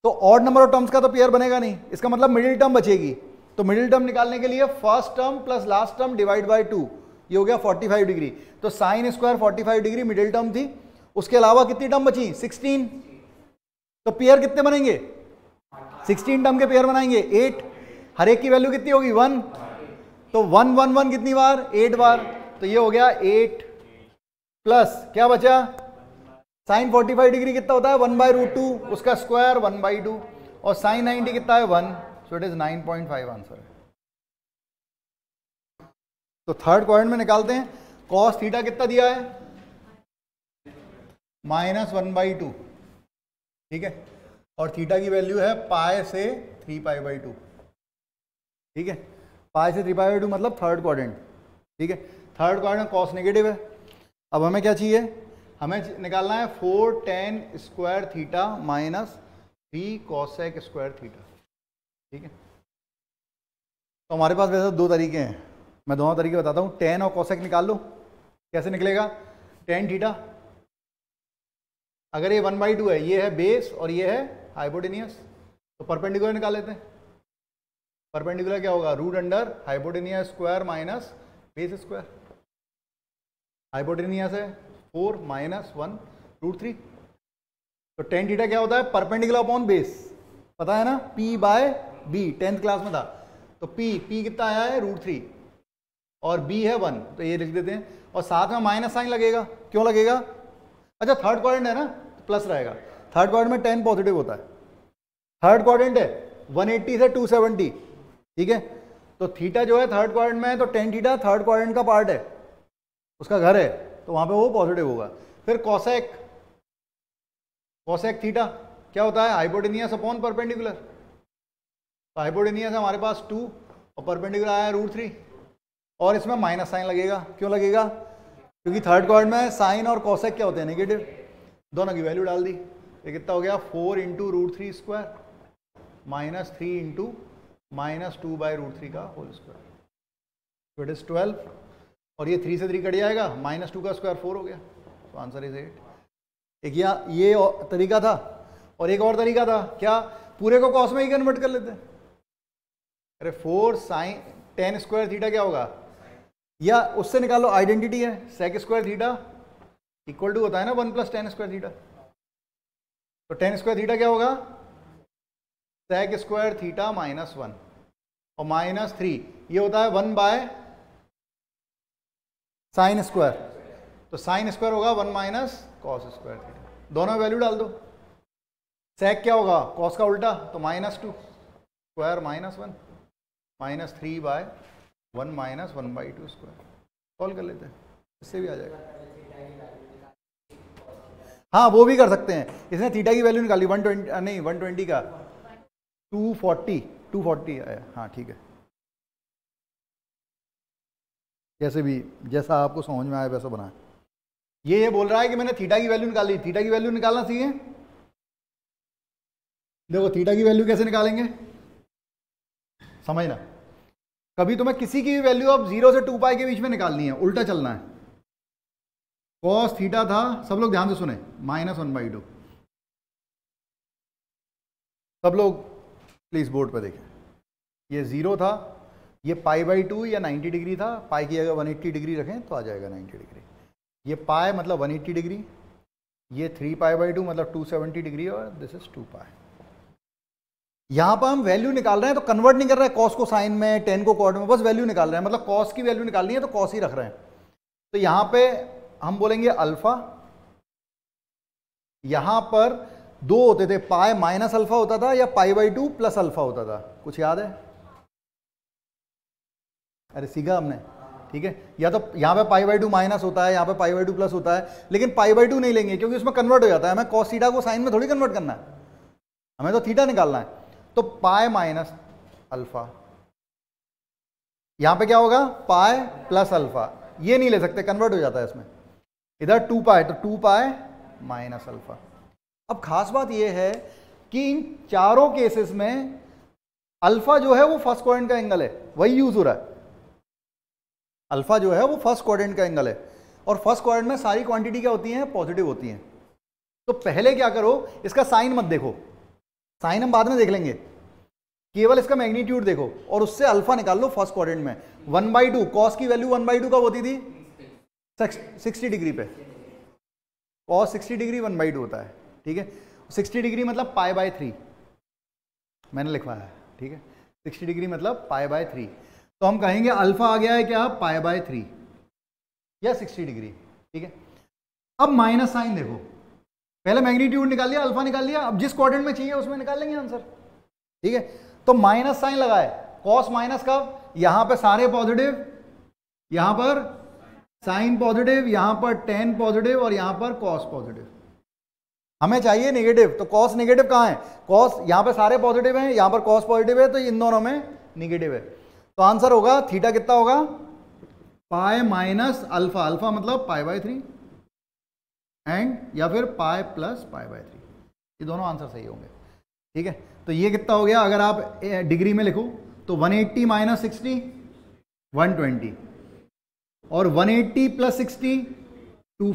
तो ऑड नंबर ऑफ़ टर्म्स का तो पेयर बनेगा नहीं, इसका मतलब मिडिल टर्म बचेगी। तो मिडिल टर्म निकालने के लिए first term plus last term divide by two ये हो गया 45 डिग्री तो sine square 45 degree middle term थी, उसके अलावा कितनी टर्म बची? 16 तो पेयर कितने बनेंगे? 16 टर्म के पेयर बनाएँगे 8 हर एक की वैल्यू कितनी होगी? 1 तो 1 1 1 कितनी बार? 8 बार। तो ये हो गया 8 प्लस, क्या बचा? साइन 45 डिग्री कितना होता है? वन बाई रूट टू, उसका स्क्वायर वन बाई टू, और साइन 90 कितना है? 1 सो इट इज़ 9.5 आंसर तो थर्ड क्वाड्रेंट में निकालते हैं। कॉस थीटा कितना दिया है? माइनस वन बाई टू, ठीक है? और थीटा की वैल्यू है पाए से थ्री पाई बाई टू, ठीक है? पाए से थ्री पाई बाई टू मतलब थर्ड क्वाड्रेंट ठीक है? थर्ड क्वाड्रेंट कॉस नेगेटिव है। अब हमें क्या चाहिए? हमें निकालना है four tan square theta minus three cosec square theta. ठीक है? तो हमारे पास वैसे दो तरीके हैं। मैं दोनों तरीके बताता हूँ। टेन और कॉसेक निकाल लो। कैसे निकलेगा? Tan theta. अगर ये वन बाई टू है, ये है बेस और ये है हाइपोटेनियस। तो परपेंडिकुलर निकाल लेते हैं। परपेंडिकुलर क्या होगा? Root under hypotenuse square minus base square. Hypotenuse है four minus one root three. तो टेन थीटा क्या होता है? परपेंडिकुलर अपॉन बेस पता है ना? P by B tenth class में था। तो पी पी कितना आया है? रूट थ्री और बी है वन तो ये लिख देते हैं। और साथ में माइनस साइन लगेगा। क्यों लगेगा? अच्छा थर्ड क्वाड्रेंट है ना? प्लस रहेगा। थर्ड क्वाड्रेंट में टेन पॉजिटिव होता है। थर्ड क्वाड्रेंट है। 180 से 270 ठीक है? तो थीटा जो है थर्ड क्वाड्रेंट में है तो टेन थीटा थर्ड क्वाड्रेंट का पार्ट है। उसका घर है तो वहाँ पे वो पॉजिटिव होगा। फिर कॉसेक कॉसेक थीटा क्या होता है? हाइपोटेनियस अपॉन परपेंडिकुलर तो हाइपोटेनियस हमारे पास टू और परपेंडिकुलर आया रूट थ्री और इसमें माइनस साइन लगेगा। क्यों लगेगा? क्योंकि थर्ड क्वार्ड में साइन और कॉसेक क्या होते हैं? नेगेटिव दोनों की वैल्यू डाल दी। ये कितना हो गया? Four into root three square minus three into minus two by root three का whole square it is twelve और ये थ्री से थ्री कट जाएगा माइनस टू का स्क्वायर फोर हो गया। तो आंसर इज़ एट एक या ये तरीका था, और एक और तरीका था। क्या? पूरे को कॉस में ही कन्वर्ट कर लेते अरे four sine tan square theta क्या होगा? या उससे निकालो आइडेंटिटी है। Sec square theta equal to होता है ना one plus tan square theta तो टेन स्क्वायर थीटा क्या होगा? Sec square theta minus one और माइनस थ्री ये होता है वन बाय साइन स्क्वायर। तो साइन स्क्वायर होगा one minus cos square theta. दोनों वैल्यू डाल दो। सेक क्या होगा? कॉस का उल्टा तो minus two square minus one minus three by one minus one by two square call कर लेते हैं। इससे भी आ जाएगा। हाँ वो भी कर सकते हैं। इसने थीटा की वैल्यू निकाली वन ट्वेंटी नहीं वन ट्वेंटी का। टू फोर्टी टू फोर्टी आया। हाँ ठीक है। जैसे भी, जैसा आपको समझ में आया वैसा बनाए। ये ये बोल रहा है कि मैंने थीटा की वैल्यू निकाली। थीटा की वैल्यू निकालना चाहिए? देखो, थीटा की वैल्यू कैसे निकालेंगे? समझना। कभी तुम्हें किसी की भी वैल्यू अब ज़ीरो से टू पाई के बीच में निकालनी है, उल्टा चलना है। कॉस थीटा था, सब लोग ध्यान से सुने, माइनस वन बाई टू। सब लोग प्लीज़ बोर्ड पर देखें। ये ज़ीरो था ये पाई बाई टू या 90 डिग्री था, पाई की अगर 180 डिग्री रखें तो आ जाएगा 90 डिग्री। ये पाए मतलब 180 डिग्री, ये थ्री पाई बाई टू मतलब 270 डिग्री और दिस इज़ टू पाए यहाँ पर हम वैल्यू निकाल रहे हैं तो कन्वर्ट नहीं कर रहे हैं कॉस को साइन में टेन को कॉर्ड में, बस वैल्यू निकाल रहे हैं। मतलब कॉस की वैल्यू निकालनी है तो कॉस ही रख रहे हैं। तो यहाँ पे हम बोलेंगे अल्फ़ा यहाँ पर दो होते थे पाए माइनस अल्फ़ा होता था या pi by two plus alpha होता था। कुछ याद है? अरे सीखा हमने। ठीक है? या तो यहाँ पे पाई बाई टू माइनस होता है, यहाँ पे पाई बाई टू प्लस होता है, लेकिन पाई बाई टू नहीं लेंगे, क्योंकि उसमें कन्वर्ट हो जाता है। हमें कॉस थीटा को साइन में थोड़ी कन्वर्ट करना है। हमें तो थीटा निकालना है। तो पाए माइनस अल्फ़ा यहाँ पे क्या होगा? पाए प्लस अल्फ़ा ये नहीं ले सकते कन्वर्ट हो जाता है इसमें। इधर टू पाए तो टू पाए माइनस अल्फ़ा अब खास बात यह है कि इन चारों केसेस में अल्फ़ा जो है, वो फ़र्स्ट क्वाड्रेंट का एंगल है। वही यूज़ हो रहा है। अल्फ़ा जो है वो फ़र्स्ट क्वाड्रेंट का एंगल है। और फ़र्स्ट क्वाड्रेंट में सारी क्वांटिटी क्या होती हैं? पॉजिटिव होती हैं। तो पहले क्या करो, इसका साइन मत देखो। साइन हम बाद में देख लेंगे। केवल इसका मैग्नीट्यूड देखो और उससे अल्फ़ा निकाल लो फ़र्स्ट क्वाड्रेंट में। वन बाई टू, कॉस की वैल्यू वन बाई टू कब होती थी? सिक्सटी डिग्री पे। Cos sixty degree one by two होता है, ठीक है? सिक्सटी डिग्री मतलब पाई बाय थ्री। मैंने लिखवाया है, ठीक है? सिक्सटी डिग्री मतलब पाई बाय थ्री। तो हम कहेंगे अल्फ़ा आ गया है क्या? Pi by three. या सिक्सटी डिग्री, ठीक है? अब माइनस साइन देखो। पहले मैग्नीट्यूड निकाल लिया, अल्फ़ा निकाल लिया, अब जिस क्वाड्रेंट में चाहिए उसमें निकाल लेंगे आंसर, ठीक है? तो माइनस साइन लगाए कॉस माइनस कब? यहाँ पर सारे पॉजिटिव, यहाँ पर साइन पॉजिटिव, यहाँ पर टेन पॉजिटिव और यहाँ पर कॉस पॉजिटिव। हमें चाहिए नेगेटिव तो कॉस नेगेटिव कहाँ है? कॉस यहाँ पे सारे पॉजिटिव हैं, यहाँ पर कॉस पॉजिटिव है तो इन दोनों में नेगेटिव है। तो आंसर होगा, थीटा कितना होगा? पाए माइनस अल्फ़ा अल्फ़ा मतलब पाए बाय थ्री। एंड या फिर pi plus pi by three. ये दोनों आंसर सही होंगे। ठीक है? तो ये कितना हो गया? अगर आप डिग्री में लिखो तो 180 एट्टी माइनस सिक्सटी, वन और 180 एट्टी प्लस सिक्सटी, टू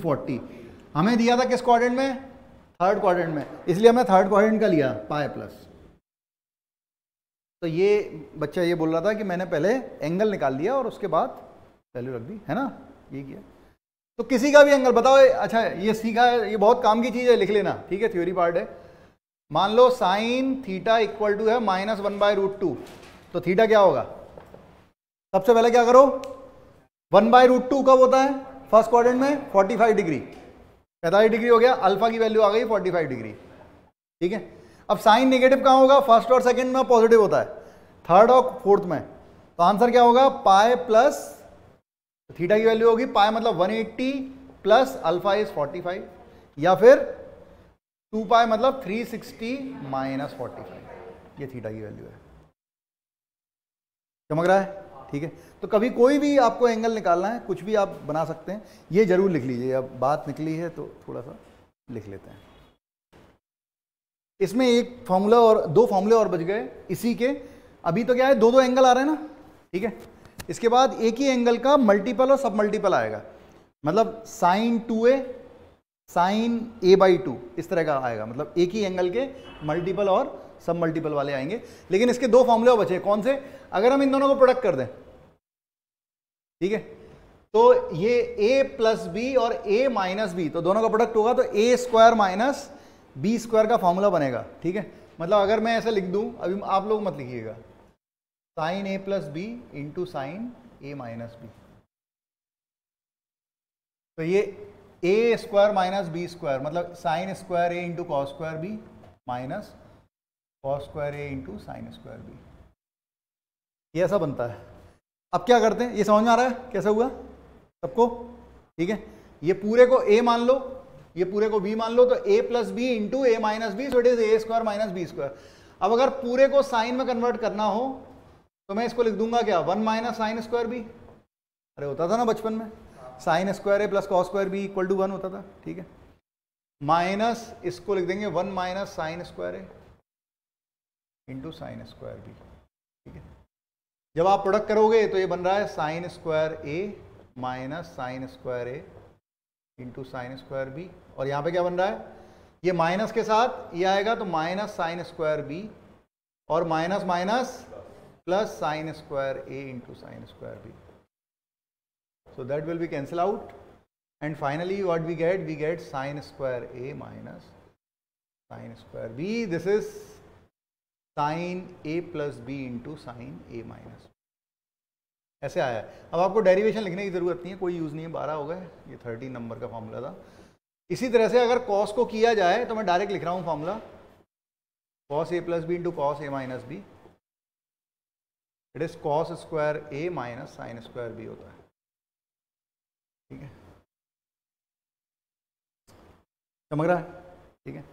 हमें दिया था किस क्वाड्रेंट में? थर्ड क्वाड्रेंट में। इसलिए हमने थर्ड क्वाड्रेंट का लिया, पाए प्लस। तो ये बच्चा ये बोल रहा था कि मैंने पहले एंगल निकाल लिया और उसके बाद वैल्यू रख दी, है ना? ये किया। तो किसी का भी एंगल बताओ अच्छा ये सीखा है, ये बहुत काम की चीज़ है, लिख लेना, ठीक है? थ्योरी पार्ट है। मान लो साइन थीटा इक्वल टू है minus one by root two तो थीटा क्या होगा? सबसे पहले क्या करो? वन बाय रूट टू कब होता है? फ़र्स्ट क्वाड्रेंट में फोर्टी फाइव डिग्री पैंतालीस डिग्री हो गया अल्फ़ा की वैल्यू आ गई फोर्टी फाइव डिग्री ठीक है? अब साइन नेगेटिव कहाँ होगा? फ़र्स्ट और सेकंड में पॉजिटिव होता है। थर्ड और फोर्थ में। तो आंसर क्या होगा? पाए प्लस थीटा की वैल्यू होगी। पाए मतलब 180 प्लस अल्फ़ा इज़ 45 या फिर 2 पाए मतलब 360 माइनस फोर्टी ये थीटा की वैल्यू है। चमक रहा है? ठीक है। तो कभी कोई भी आपको एंगल निकालना है, कुछ भी आप बना सकते हैं। ये ज़रूर लिख लीजिए। अब बात निकली है तो थोड़ा सा लिख लेते हैं। इसमें एक फॉर्मूला और, दो फॉर्मूले और बच गए इसी के। अभी तो क्या है दो दो एंगल आ रहे हैं ना, ठीक है? इसके बाद एक ही एंगल का मल्टीपल और सब मल्टीपल आएगा। मतलब sine two A sine A by two इस तरह का आएगा। मतलब एक ही एंगल के मल्टीपल और सब मल्टीपल वाले आएँगे। लेकिन इसके दो फॉर्मूले और बचे कौन से? अगर हम इन दोनों को प्रोडक्ट कर दें, ठीक है? तो ये a प्लस बी और a माइनस बी तो दोनों का प्रोडक्ट होगा तो A square minus B square का फॉर्मूला बनेगा, ठीक है? मतलब अगर मैं ऐसा लिख दूँ, अभी आप लोग मत लिखिएगा। Sine A plus B into sine A minus B तो ये A square minus B square मतलब sine square A into cos square B minus cos square A into sine square B ये ऐसा बनता है। अब क्या करते हैं? ये समझ में आ रहा है? कैसा हुआ? सबको? ठीक है? ये पूरे को ए मान लो ये पूरे को बी मान लो तो A plus B into A minus B so it is A square minus B square अब अगर पूरे को साइन में कन्वर्ट करना हो तो मैं इसको लिख दूँगा क्या? One minus sine square B अरे, होता था ना बचपन में? Sine square A plus cos square B equal to one होता था, ठीक है? माइनस इसको लिख देंगे one minus sine square A into sine square B ठीक है? जब आप प्रोडक्ट करोगे तो ये बन रहा है sine square A minus sine square A into sine square B और यहाँ पे क्या बन रहा है? ये माइनस के साथ ये आएगा तो माइनस साइन स्क्वायर बी और minus minus plus sine square A into sine square B. So that will be cancel out and finally what we get? We get sine square a minus sine square b this is sine a plus b into sine a minus ऐसे आया है। अब आपको डेरिवेशन लिखने की ज़रूरत नहीं है, कोई यूज़ नहीं है, बारह हो गए। ये थर्टीन नंबर का फॉर्मूला था। इसी तरह से अगर कॉस को किया जाए तो मैं डायरेक्ट लिख रहा हूँ formula cos A plus B into cos A minus B it is cos square A minus sine square B होता है। ठीक है? समझ रहा है? ठीक है?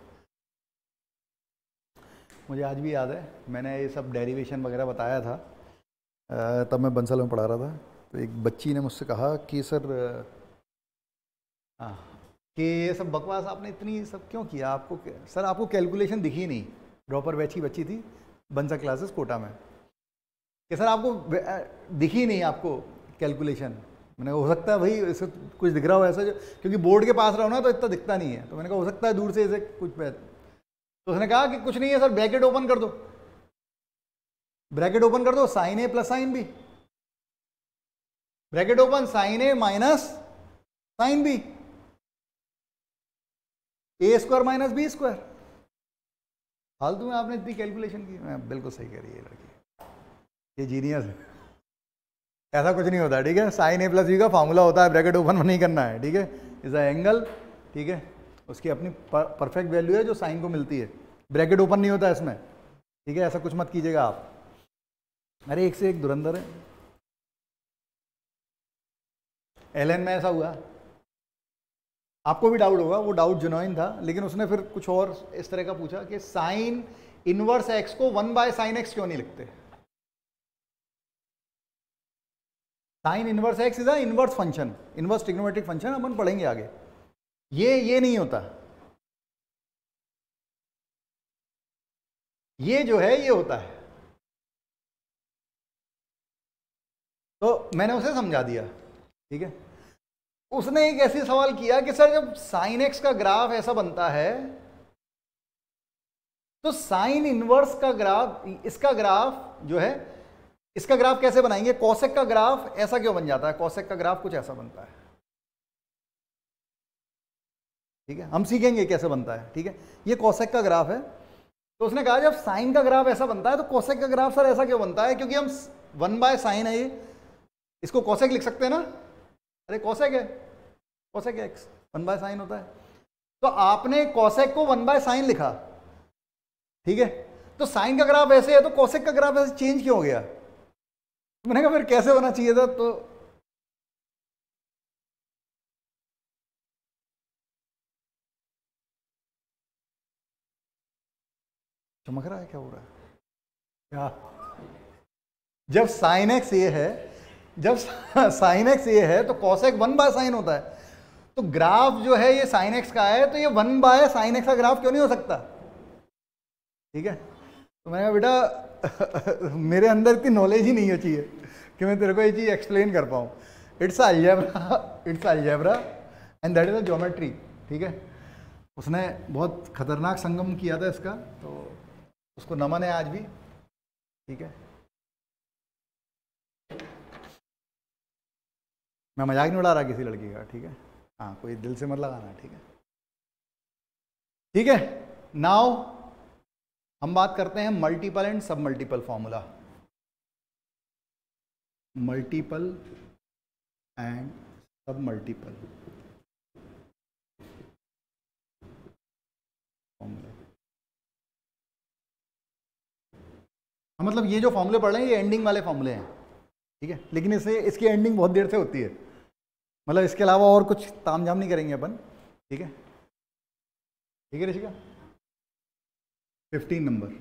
मुझे आज भी याद है, मैंने ये सब डेरिवेशन वगैरह बताया था। तब मैं बंसल में पढ़ा रहा था। तो एक बच्ची ने मुझसे कहा कि, सर हाँ। कि ये सब बकवास आपने इतनी सब क्यों किया? आपको सर, आपको कैलकुलेशन दिखी नहीं। ड्रॉपर बैची बच्ची थी बंसा क्लासेस कोटा में। कि सर, आपको दिखी नहीं आपको कैलकुलेशन मैंने हो सकता है भाई इसे कुछ दिख रहा हो ऐसा जो क्योंकि बोर्ड के पास रहो ना तो इतना दिखता नहीं है। तो मैंने कहा, हो सकता है दूर से इसे कुछ तो उसने कहा कि, कुछ नहीं है सर ब्रैकेट ओपन कर दो। ब्रैकेट ओपन कर दो, sine A plus sine B. Bracket open sine A minus sine B. A square minus B square फालतू में आपने इतनी कैलकुलेशन की। मैं बिल्कुल सही कह रही है लड़की। ये जीनियस है। ऐसा कुछ नहीं होता, ठीक है? साइन ए प्लस बी का फॉर्मूला होता है ब्रैकेट ओपन नहीं करना है, ठीक है? इज़ अ एंगल ठीक है? उसकी अपनी परफेक्ट वैल्यू है जो साइन को मिलती है। ब्रैकेट ओपन नहीं होता इसमें, ठीक है? ऐसा कुछ मत कीजिएगा आप। अरे, एक से एक धुरंधर है। एलएन में ऐसा हुआ। आपको भी डाउट होगा, वो डाउट जुनोइन था, लेकिन उसने फिर कुछ और इस तरह का पूछा कि साइन इनवर्स एक्स को वन बाय साइन एक्स क्यों नहीं लिखते? Sine inverse X is a inverse function inverse trigonometric function अपन पढ़ेंगे आगे। ये ये नहीं होता। ये जो है, ये होता है। तो मैंने उसे समझा दिया, ठीक है? उसने एक ऐसे सवाल किया कि, सर, जब साइन एक्स का ग्राफ ऐसा बनता है तो साइन इनवर्स का ग्राफ, इसका ग्राफ जो है, इसका ग्राफ कैसे बनाएँगे? कौशिक का ग्राफ ऐसा क्यों बन जाता है? कौशिक का ग्राफ कुछ ऐसा बनता है। ठीक है? हम सीखेंगे कैसे बनता है, ठीक है? ये कौशिक का ग्राफ है। तो उसने कहा, जब साइन का ग्राफ ऐसा बनता है तो कौशिक का ग्राफ, सर, ऐसा क्यों बनता है? क्योंकि हम वन बाय साइन है ये। इसको कौशिक लिख सकते हैं ना? अरे कौशेक है। Cosec X one by sine होता है। तो आपने कौशेक को वन बाय साइन लिखा। ठीक है? तो साइन का ग्राफ ऐसे है तो कौशिक का ग्राफ ऐसे चेंज क्यों हो गया? मैंने कहा, फिर कैसे होना चाहिए था? तो चमक रहा है क्या हो रहा है क्या? जब साइन एक्स ये है जब *laughs* साइन एक्स ये है तो कॉसेक वन बाय साइन होता है। तो ग्राफ जो है, ये साइन एक्स का है तो ये वन बाय साइन एक्स का ग्राफ क्यों नहीं हो सकता? ठीक है? तो मैंने कहा, बेटा, *laughs* मेरे अंदर इतनी नॉलेज ही नहीं है कि मैं तेरे को ये चीज़ एक्सप्लेन कर पाऊँ। It's algebra it's algebra and that is a geometry ठीक है? उसने बहुत खतरनाक संगम किया था इसका तो उसको नमन है आज भी। ठीक है? मैं मज़ाक नहीं उड़ा रहा किसी लड़की का, ठीक है? हाँ कोई दिल से मत लगाना, ठीक है? ठीक है? नाउ हम बात करते हैं multiple and submultiple formula multiple and submultiple formula मतलब ये जो फॉर्मूले पढ़ रहे हैं, ये एंडिंग वाले फॉर्मूले हैं, ठीक है? लेकिन इसे, इसकी एंडिंग बहुत देर से होती है। मतलब इसके अलावा और कुछ ताम झाम नहीं करेंगे अपन, ठीक है? ठीक है Rishika? Fifteen number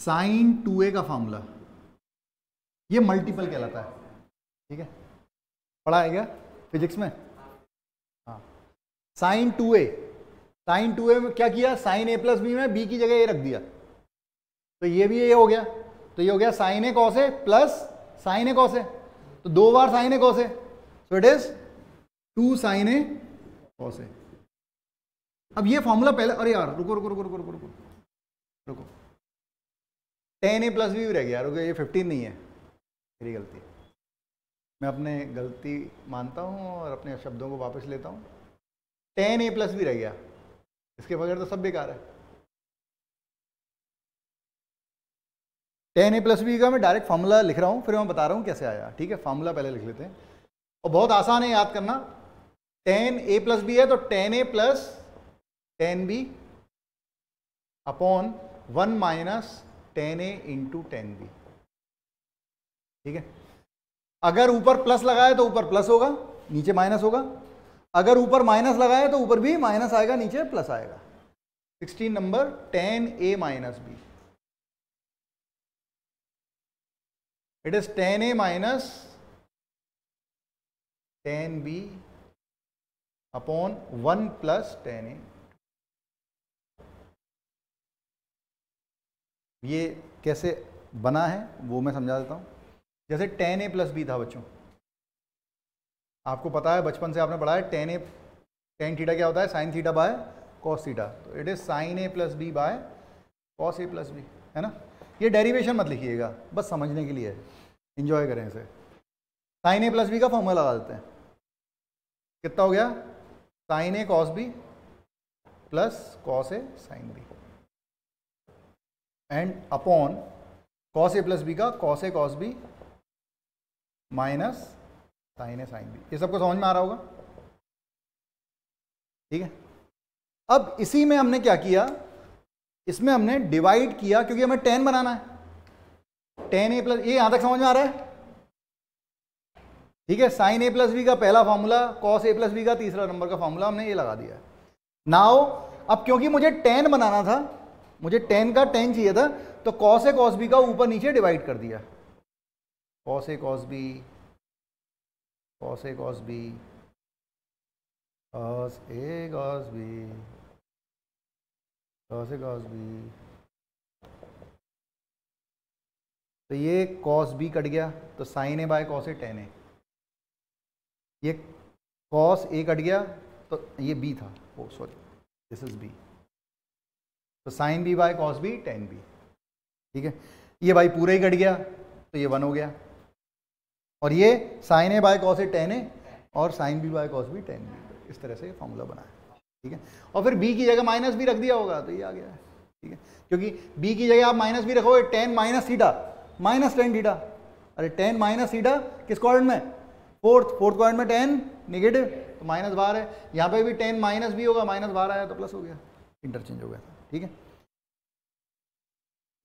sine two A का फॉर्मूला ये मल्टीपल कहलाता है, ठीक है? पढ़ा है क्या? फिजिक्स में? हाँ। Sine two A sine two A में क्या किया? साइन ए प्लस बी में बी की जगह ए रख दिया। तो ये भी ये हो गया। तो ये हो गया sine A cos A plus sine A cos A तो दो बार sine A cos? A so it is two sine A cos? A अब ये फॉर्मूला पहले, अरे यार, रुको रुको रुको रुको रुको रुको। रुको टेन ए प्लस भी रह गया रुको, ये फिफ्टीन नहीं है। मेरी गलती मैं अपने गलती मानता हूँ और अपने शब्दों को वापस लेता हूँ। टेन ए प्लस भी रह गया। इसके बगैर तो सब बेकार है। टेन ए प्लस बी का मैं डायरेक्ट फार्मूला लिख रहा हूँ, फिर मैं बता रहा हूँ कैसे आया। ठीक है, फार्मूला पहले लिख लेते हैं। और बहुत आसान है याद करना। टेन ए प्लस बी है तो tan A plus tan B upon one minus tan A into tan B. ठीक है? अगर ऊपर प्लस लगाए तो ऊपर प्लस होगा, नीचे माइनस होगा। अगर ऊपर माइनस लगाए तो ऊपर भी माइनस आएगा, नीचे प्लस आएगा। Sixteen number tan A minus B. It is tan a minus tan b upon 1 plus tan a. ये कैसे बना है, वो मैं समझा देता हूँ। जैसे टेन ए प्लस बी था बच्चों। आपको पता है, बचपन से आपने पढ़ा है टेन ए टेन थीटा क्या होता है? Sine theta by cos theta. तो it is sine A plus B by cos A plus B है ना? ये डेरिवेशन मत लिखिएगा, बस समझने के लिए। इंजॉय करें इसे। साइन ए प्लस बी का फॉर्मूला लगा देते हैं। कितना हो गया? Sine A cos B plus cos A sine B and upon cos A plus B का cos A cos B minus sine A sine B ये सबको समझ में आ रहा होगा? ठीक है? अब इसी में हमने क्या किया? इसमें हमने डिवाइड किया क्योंकि हमें टेन बनाना है। टेन ए प्लस ये यहाँ तक समझ में आ रहा है? ठीक है साइन ए प्लस बी का पहला formula cos A plus B का तीसरा नंबर का फॉर्मूला हमने ये लगा दिया नाउ अब क्योंकि मुझे टेन बनाना था, मुझे टेन का टेन चाहिए था तो कॉस ए कॉस बी का ऊपर नीचे डिवाइड कर दिया। Cos A cos B cos A cos B cos A cos B A cos B तो ये कॉस बी कट गया तो sine A by cos A tan A ये कॉस ए कट गया तो ये बी था। Oh sorry this is B तो sine B by cos B tan B ठीक है? ये भाई पूरा ही कट गया तो ये वन हो गया। और ये sine A by cos A tan A और sine B by cos B tan B इस तरह से ये फॉर्मूला बना है। ठीक है? और फिर बी की जगह माइनस भी रख दिया होगा तो ये आ गया, ठीक है? क्योंकि बी की जगह आप माइनस भी रखोगे tan minus theta minus tan theta अरे टेन माइनस थीटा किस क्वाड्रेंट में? फोर्थ फोर्थ क्वाड्रेंट में टेन निगेटिव तो माइनस बाहर है। यहाँ पे भी टेन माइनस भी होगा माइनस बाहर आया तो प्लस हो गया। इंटरचेंज हो गया ठीक है?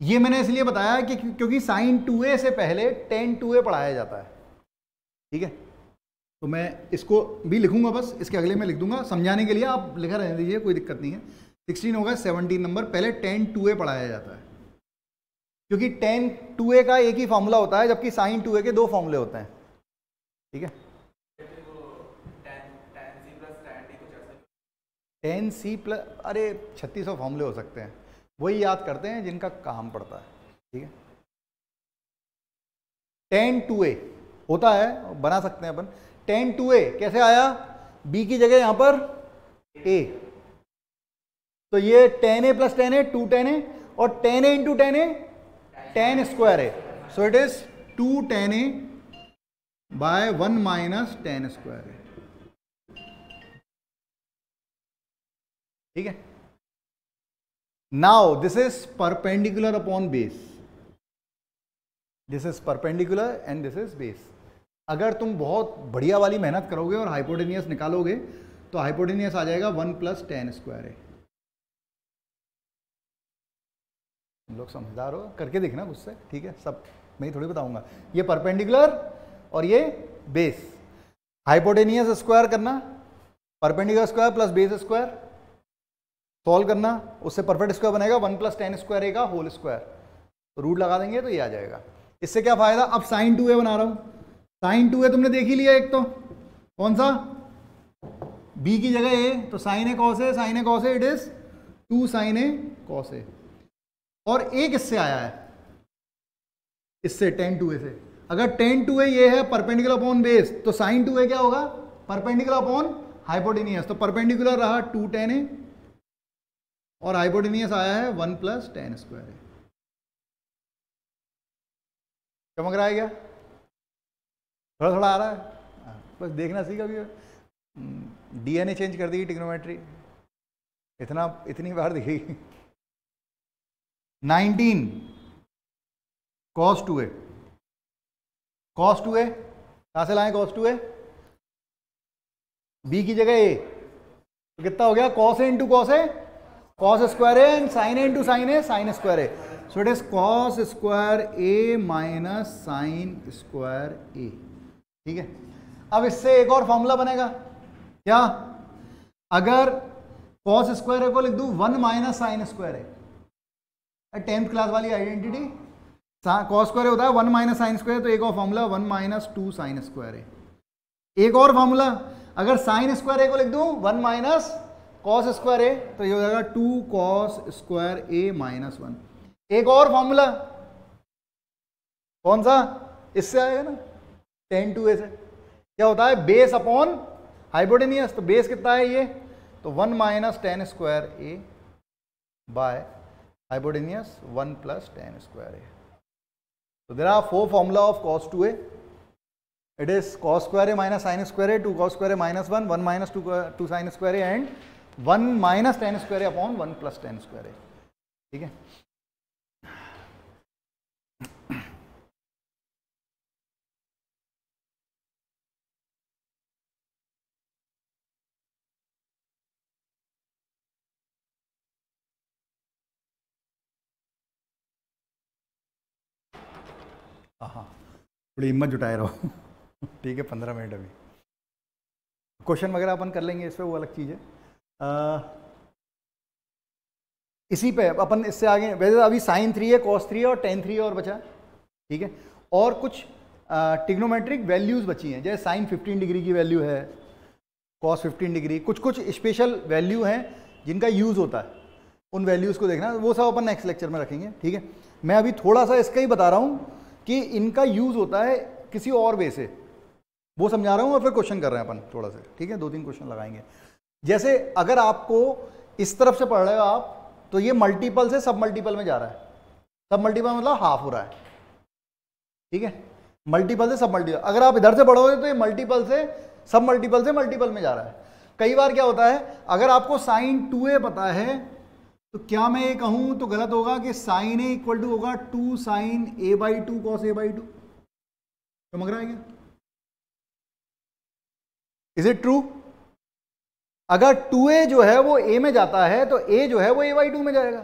ये मैंने इसलिए बताया कि क्योंकि साइन टू ए से पहले टेन टू ए पढ़ाया जाता है, ठीक है? तो मैं इसको भी लिखूँगा बस, इसके अगले में लिख दूँगा। समझाने के लिए आप लिखा रहने दीजिए कोई दिक्कत नहीं है। सिक्सटीन होगा सेवनटीन नंबर पहले टेन टू ए पढ़ाया जाता है। क्योंकि टेन टू ए का एक ही फॉर्मूला होता है, जबकि साइन टू ए के दो फॉर्मूले होते हैं। ठीक है? टेन सी प्लस अरे, छत्तीस फॉर्मूले हो सकते हैं। वही याद करते हैं जिनका काम पड़ता है। ठीक है? टेन टू ए होता है, बना सकते हैं अपन। टेन टू ए, कैसे आया? बी की जगह यहाँ पर ए। तो ये tan A plus tan A, two tan A, और tan A into tan A, tan square A. So it is two tan A by one minus tan square A. ठीक है? Now this is perpendicular upon base this is perpendicular and this is base अगर तुम बहुत बढ़िया वाली मेहनत करोगे और हाइपोटेनियस निकालोगे तो हाइपोटेनियस आ जाएगा वन प्लस टेन स्क्वायर है लोग समझदार हो? करके देखना मुझसे ठीक है? सब, मैं ही थोड़ी बताऊँगा। ये परपेंडिकुलर और ये बेस। हाइपोटेनियस स्क्वायर करना, perpendicular square plus base square. Solve करना, उससे परफेक्ट स्क्वायर बनेगा, one plus tan square A का होल स्क्वायर। रूट लगा देंगे तो ये आ जाएगा। इससे क्या फ़ायदा? अब साइन टू ए बना रहा हूँ। साइन टू ए तुमने देख ही लिया एक तो। कौन सा? बी की जगह ए तो sine A cos A sine A cos A it is two sine A cos A और ए किससे आया है? इससे टेन टू ए से। अगर टेन टू ए ये है परपेंडिकुलर अपॉन बेस तो साइन टू ए क्या होगा? परपेंडिकुलर अपॉन हाइपोटेनियस तो परपेंडिकुलर रहा टू टेन ए और हाइपोटेनियस आया है one plus tan square A चमक रहा है क्या? थोड़ा थोड़ा आ रहा है। बस देखना सीखा भी डीएनए चेंज कर दी टिग्नोमेट्री इतना, इतनी बार दिखेगी nineteen. Cos two A cos two A कहाँ से लाए कॉस टू ए बी की जगह ए तो कितना हो गया? Cos A into cos A cos square A and sine A into sine A sine square A so it is cos square A minus sine square A ठीक है? अब इससे एक और फॉर्मूला बनेगा। क्या? अगर कॉस स्क्वायर ए को लिख दू one minus sine square A tenth class वाली आइडेंटिटी कॉस स्क्वायर होता है वन माइनस साइन स्क्वायर तो एक और formula one minus two sine square A एक और फॉर्मूला अगर साइन स्क्वायर ए को लिख दू one minus cos square A तो ये हो जाएगा two cos square A minus one एक और फॉर्मूला कौन सा? इससे आएगा ना। टेन टू एस क्या होता है? बेस अपॉन हाइबोडेनियस तो बेस कितना है ये? तो one minus tan square A by hypotenuse one plus tan square A तो there are four formula of cos two A it is cos square A minus sine square A two cos square A minus one one minus two two sine square A and one minus tan square upon one plus tan square A ठीक है? हाँ। थोड़ी हिम्मत जुटाए रहो। ठीक है, पंद्रह मिनट अभी। क्वेश्चन वगैरह अपन कर लेंगे, इस पर वो अलग चीज़ है। इसी पे अपन इससे आगे, वैसे अभी साइन थ्री है कॉस थ्री है और टेन थ्री है और बचा ठीक है? और कुछ टिग्नोमेट्रिक वैल्यूज़ बची हैं, जैसे साइन 15 डिग्री की वैल्यू है कॉस 15 डिग्री कुछ कुछ स्पेशल वैल्यू हैं जिनका यूज़ होता है। उन वैल्यूज़ को देखना, वो सब अपन नेक्स्ट लेक्चर में रखेंगे। ठीक है? मैं अभी थोड़ा सा इसका ही बता रहा हूँ। कि इनका यूज़ होता है किसी और वे से। वो समझा रहा हूँ और फिर क्वेश्चन कर रहे हैं अपन थोड़ा सा, ठीक है? दो तीन क्वेश्चन लगाएँगे। जैसे अगर आपको इस तरफ़ से पढ़ रहे हो आप तो ये मल्टीपल से सब मल्टीपल में जा रहा है। सब मल्टीपल मतलब हाफ़ हो रहा है। ठीक है? मल्टीपल से सब मल्टीपल अगर आप इधर से पढ़ोगे तो ये मल्टीपल से सब मल्टीपल से मल्टीपल में जा रहा है। कई बार क्या होता है, अगर आपको साइन टू ए पता है तो क्या मैं ये कहूँ तो गलत होगा कि साइन ए इक्वल टू होगा two sine A by two cos A by two. समझ रहा है क्या? इज़ इट ट्रू अगर टू ए जो है वो ए में जाता है तो ए जो है वो ए बाई टू में जाएगा।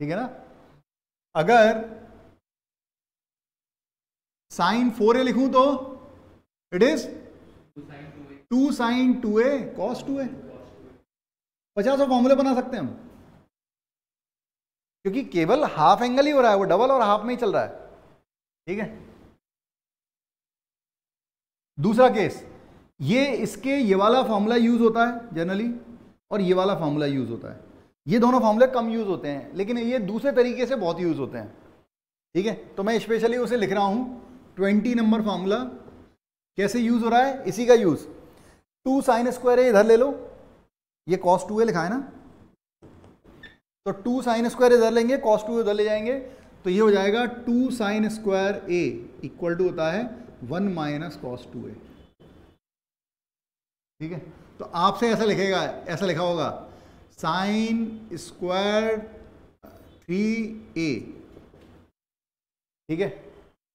ठीक है ना? अगर साइन फोर ए लिखूं तो it is two sine two A. Cos two A. पचास फॉर्मूले बना सकते हैं हम। क्योंकि केवल हाफ़ एंगल ही हो रहा है, वो डबल और हाफ़ में ही चल रहा है। ठीक है? दूसरा केस ये इसके ये वाला फॉर्मूला यूज़ होता है जनरली और ये वाला फॉर्मूला यूज़ होता है। ये दोनों फॉर्मूले कम यूज़ होते हैं, लेकिन ये दूसरे तरीके से बहुत यूज़ होते हैं। ठीक है? तो मैं स्पेशली उसे लिख रहा हूँ ट्वेंटी नंबर फॉर्मूला कैसे यूज़ हो रहा है? इसी का यूज़ टू साइन स्क्वायर इधर ले लो। ये कॉस टू ए लिखा है ना? तो टू साइन स्क्वायर इधर लेंगे कॉस टू उधर ले जाएँगे तो ये हो जाएगा two sine square A equal to होता है one minus cos two A ठीक है? तो आपसे ऐसा लिखेगा, ऐसा लिखा होगा साइन स्क्वायर थ्री ए ठीक है?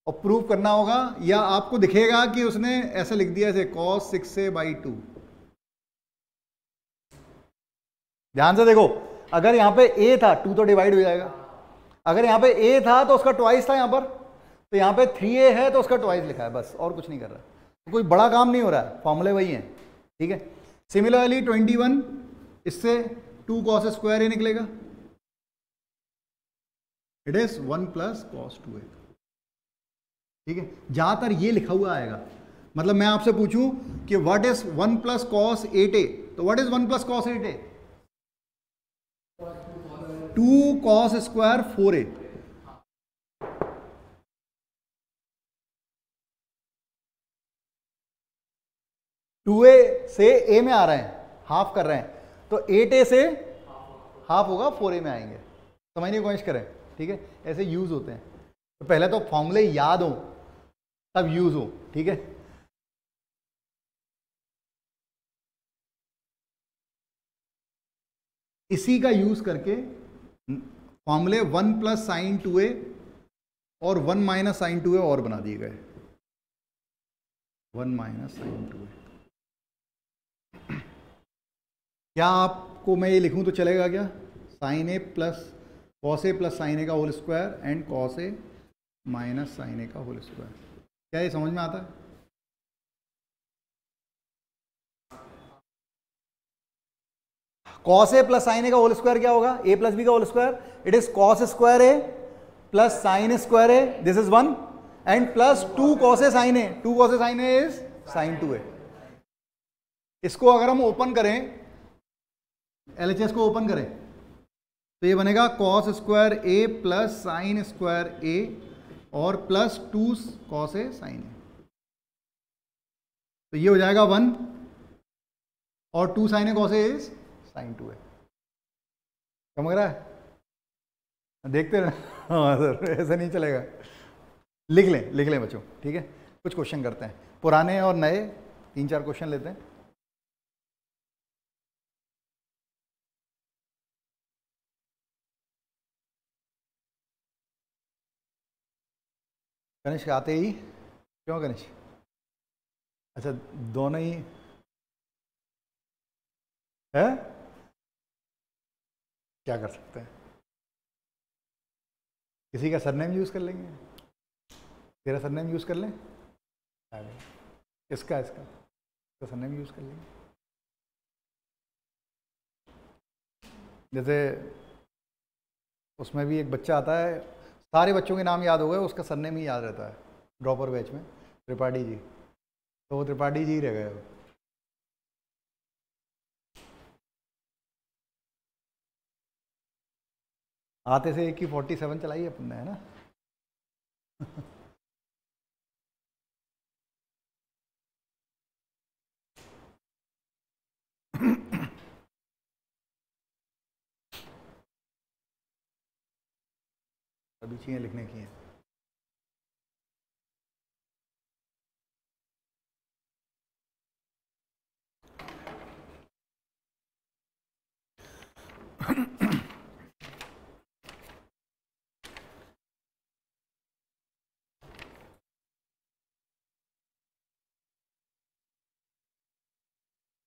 और प्रूव करना होगा, या आपको दिखेगा कि उसने ऐसा लिख दिया जैसे cos six A by two ध्यान से देखो, अगर यहाँ पे ए था टू तो डिवाइड हो जाएगा। अगर यहाँ पे ए था तो उसका ट्वाइस था यहाँ पर। तो यहाँ पे थ्री ए है तो उसका ट्वाइस लिखा है, बस, और कुछ नहीं कर रहा। तो कोई बड़ा काम नहीं हो रहा है फॉर्मूले वही हैं, ठीक है? सिमिलरली ट्वेंटी वन इससे टू कॉस स्क्वायर ए निकलेगा। It is one plus cos two ठीक है? ज़्यादातर ये लिखा हुआ आएगा। मतलब मैं आपसे पूछूँ कि what is one plus cos eight A तो what is one plus cos eight A two cos square four A. Two A से ए में आ रहे हैं हाफ़ कर रहे हैं। तो एट ए से हाफ़ होगा फोर ए में आएँगे। समझने की कोशिश करें, ठीक है? ऐसे यूज़ होते हैं। तो पहले तो फॉर्मूले याद हो, तब यूज़ हो, ठीक है? इसी का यूज़ करके फॉर्मूले one plus sine two A और one minus sine two A और बना दिए गए। One minus sine two A. क्या आपको मैं ये लिखूं तो चलेगा क्या? Sine A plus cos A plus sine A का whole square and cos A minus sine A का होल स्क्वायर। क्या ये समझ में आता है? Cos A plus sine A का होल स्क्वायर क्या होगा? ए प्लस बी का whole square it is cos square A plus sine square A this is one and plus two cos A sine A two cos A sine A is sine two A इसको अगर हम ओपन करें एलएचएस को ओपन करें तो ये बनेगा cos square A plus sine square A और plus two cos A sine A तो ये हो जाएगा वन और two sine A cos A is sine two है। समझ रहा है? देखते रहे। हाँ सर, ऐसा नहीं चलेगा। लिख लें लिख लें बच्चों, ठीक है? कुछ क्वेश्चन करते हैं। पुराने और नए, तीन चार क्वेश्चन लेते हैं। गणेश, आते ही? क्यों गणेश? अच्छा दोनों ही है? क्या कर सकते हैं? किसी का सरनेम यूज़ कर लेंगे? तेरा सरनेम यूज़ कर लें? इसका इसका? इसका सरनेम यूज़ कर लेंगे। जैसे उसमें भी एक बच्चा आता है, सारे बच्चों के नाम याद हो गए, उसका सरनेम ही याद रहता है, ड्रॉपर बैच में, त्रिपाठी जी। तो वो त्रिपाठी जी रह गए। आते से एक ही फोर्टी सेवन चलाई अपन ने है ना? *coughs* अभी चीज़ें लिखने की हैं।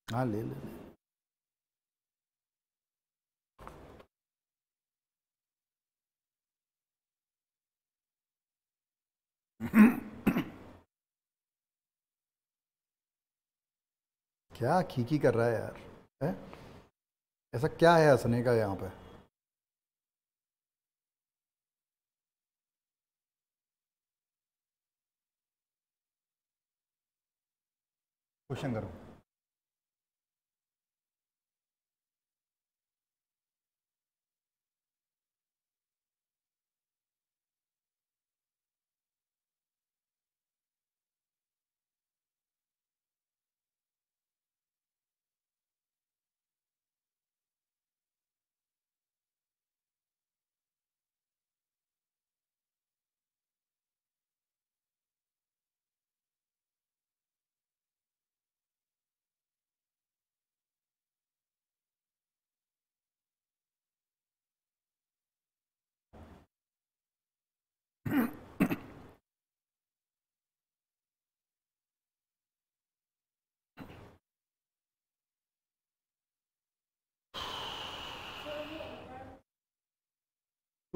हाँ ले ले क्या खीखी कर रहा है यार, है? ऐसा क्या है हंसने का यहाँ पे? क्वेश्चन करो।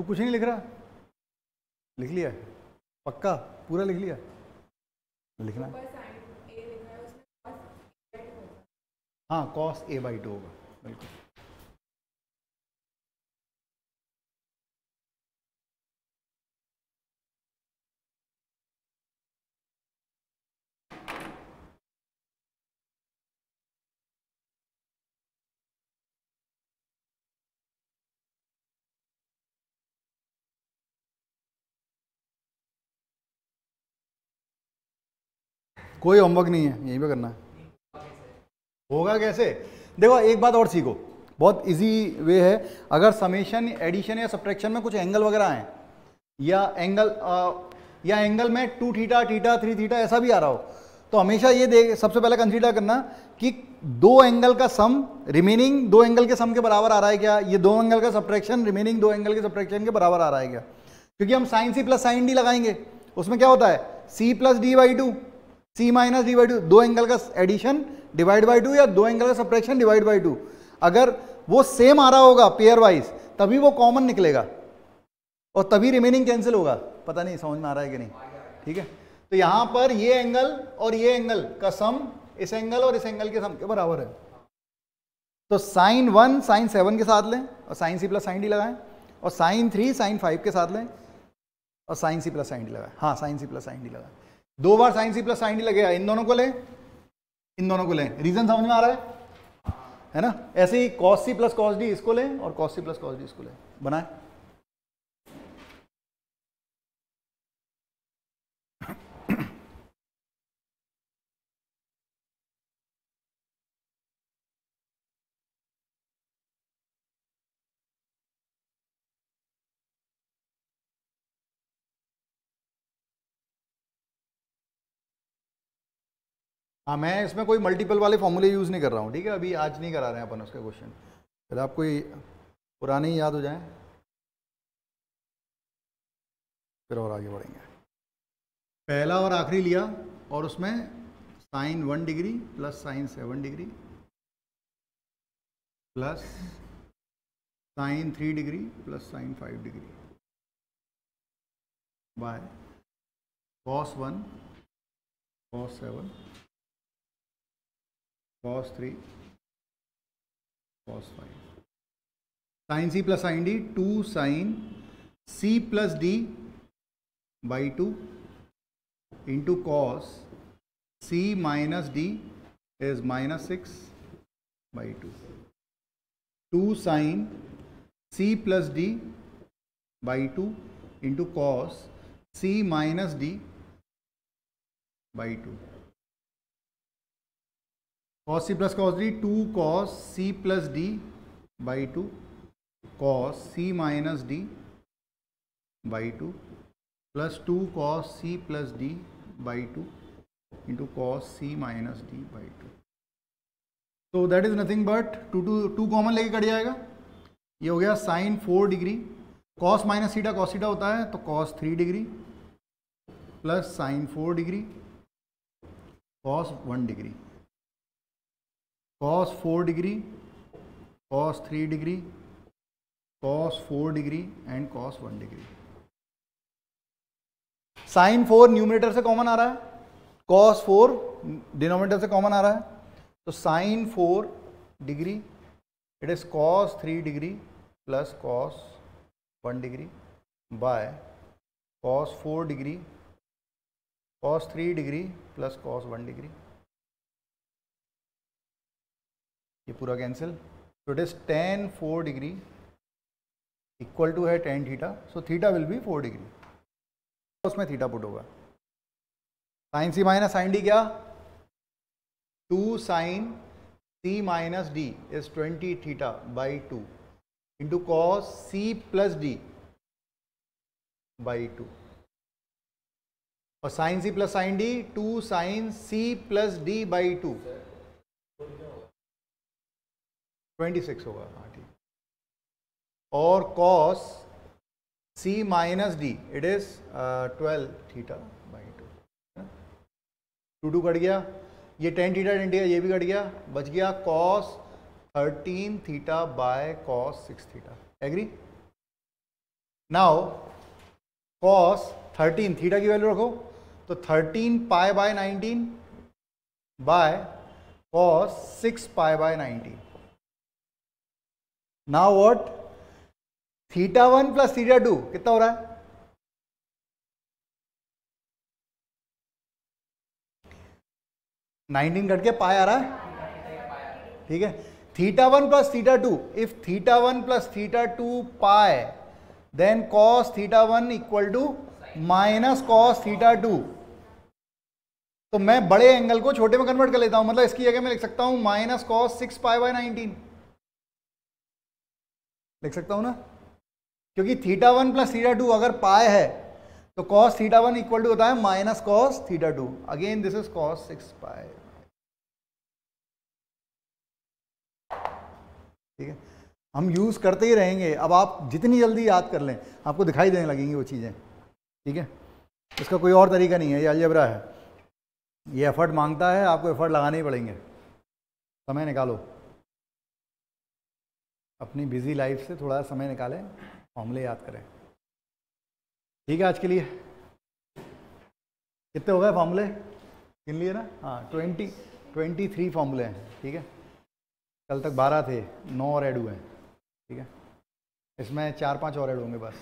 तू कुछ नहीं लिख रहा? लिख लिया? पक्का? पूरा लिख लिया? लिखना हाँ। कॉस ए बाई टू होगा। बिल्कुल। कोई होमवर्क नहीं है यहीं पे करना है। होगा कैसे? देखो एक बात और सीखो। बहुत इजी वे है। अगर समेशन एडिशन या सब्ट्रैक्शन में कुछ एंगल वगैरह आए या एंगल आ, या एंगल में two theta theta three theta ऐसा भी आ रहा हो तो हमेशा ये देख सबसे पहले कंसीडर करना कि दो एंगल का सम रिमेनिंग दो एंगल के सम के बराबर आ रहा है क्या? ये दो एंगल का सब्ट्रैक्शन रिमेनिंग दो एंगल के सब्ट्रैक्शन के बराबर आ रहा है क्या? क्योंकि हम sine C plus sine D लगाएँगे। उसमें क्या होता है? C plus D by two C minus D by two दो एंगल का एडिशन डिवाइड बाई टू या दो एंगल का सप्रेक्शन डिवाइड बाई टू अगर वो सेम आ रहा होगा पेयर वाइज तभी वो कॉमन निकलेगा। और तभी रिमेनिंग कैंसिल होगा। पता नहीं, समझ में आ रहा है कि नहीं? ठीक है? तो यहाँ पर ये एंगल और ये एंगल का सम इस एंगल और इस एंगल के सम के बराबर है। तो साइन वन साइन सेवन के साथ लें और sine C plus sine D लगाएँ और साइन थ्री साइन फाइव के साथ लें और sine C plus sine D लगाएँ। हाँ sine C plus sine D लगाएँ। दो बार sine C plus sine D लगेगा इन दोनों को ले। इन दोनों को ले। रीजन समझ में आ रहा है? है ना? ऐसे ही cos C plus cos D इसको ले और cos C plus cos D इसको ले। बनाए। हाँ मैं इसमें कोई मल्टीपल वाले फॉर्मूले यूज़ नहीं कर रहा हूँ, ठीक है? अभी आज नहीं करा रहे हैं अपन उसके क्वेश्चन पहले आपको पुराने ही याद हो जाए। फिर और आगे बढ़ेंगे। पहला और आखिरी लिया, और उसमें sine one degree plus sine seven degree plus sine three degree plus sine five degree by cos one cos seven cos 3 cos 5 sin c plus sin d 2 sin c plus d by 2 into cos c minus d is minus 6 by 2 2 sin c plus d by 2 into cos c minus d by 2 cos c plus cos d 2 cos c plus d by 2 cos c minus d by 2 plus 2 cos c plus d by 2 into cos c minus d by 2 तो that is nothing but two two two common लेके कट जाएगा ये हो गया sine four degree cos minus theta cos theta होता है तो cos three degree plus sine four degree cos one degree cos 4 degree, cos 3 degree, cos 4 degree and cos 1 degree. Sine four numerator से कॉमन आ रहा है कॉस फोर डिनोमिनेटर से कॉमन आ रहा है तो sine four degree it is cos three degree plus cos one degree by cos four degree cos three degree plus cos one degree ये पूरा कैंसिल तो it is ten four degree equal to है ten theta so theta will be four degree उसमें थीटा पुट होगा. Sine C minus sine D क्या? Two sine C minus D is twenty theta by two into cos C plus D by two और sine C plus sine D two sine C plus D by two twenty six होगा हाँ ठीक। और cos C minus D it is twelve theta by two two two cut गया, ये टेन थीटा टेन थीटा ये भी कट गया, बच गया cos thirteen theta by cos six theta agree now cos thirteen theta की वैल्यू रखो तो thirteen pi by nineteen by cos six pi by nineteen now what theta one plus theta two कितना हो रहा है? नाइनटीन कट के पाए आ रहा है? ठीक है। Theta one plus theta two if theta one plus theta two pi then cos theta one equal to minus cos theta two तो मैं बड़े एंगल को छोटे में कन्वर्ट कर लेता हूँ। मतलब इसकी जगह मैं लिख सकता हूँ minus cos six pi by nineteen लिख सकता हूँ ना? क्योंकि theta one plus theta two अगर पाए है तो cos theta one equal to होता है minus cos theta two again this is cos six pi ठीक है? हम यूज़ करते ही रहेंगे। अब आप जितनी जल्दी याद कर लें, आपको दिखाई देने लगेंगी वो चीज़ें। ठीक है? इसका कोई और तरीका नहीं है, ये अलजबरा है। ये एफर्ट माँगता है, आपको एफर्ट लगाने ही पड़ेंगे। समय निकालो। अपनी बिज़ी लाइफ से थोड़ा समय निकालें फॉर्मूले याद करें। ठीक है आज के लिए? कितने हो गए फॉर्मूले गिन लिए ना? हाँ ट्वेंटी ट्वेंटी थ्री फॉर्मूले हैं, ठीक है? कल तक बारह थे, नौ और ऐड हुए हैं, ठीक है? इसमें चार पाँच और ऐड होंगे बस।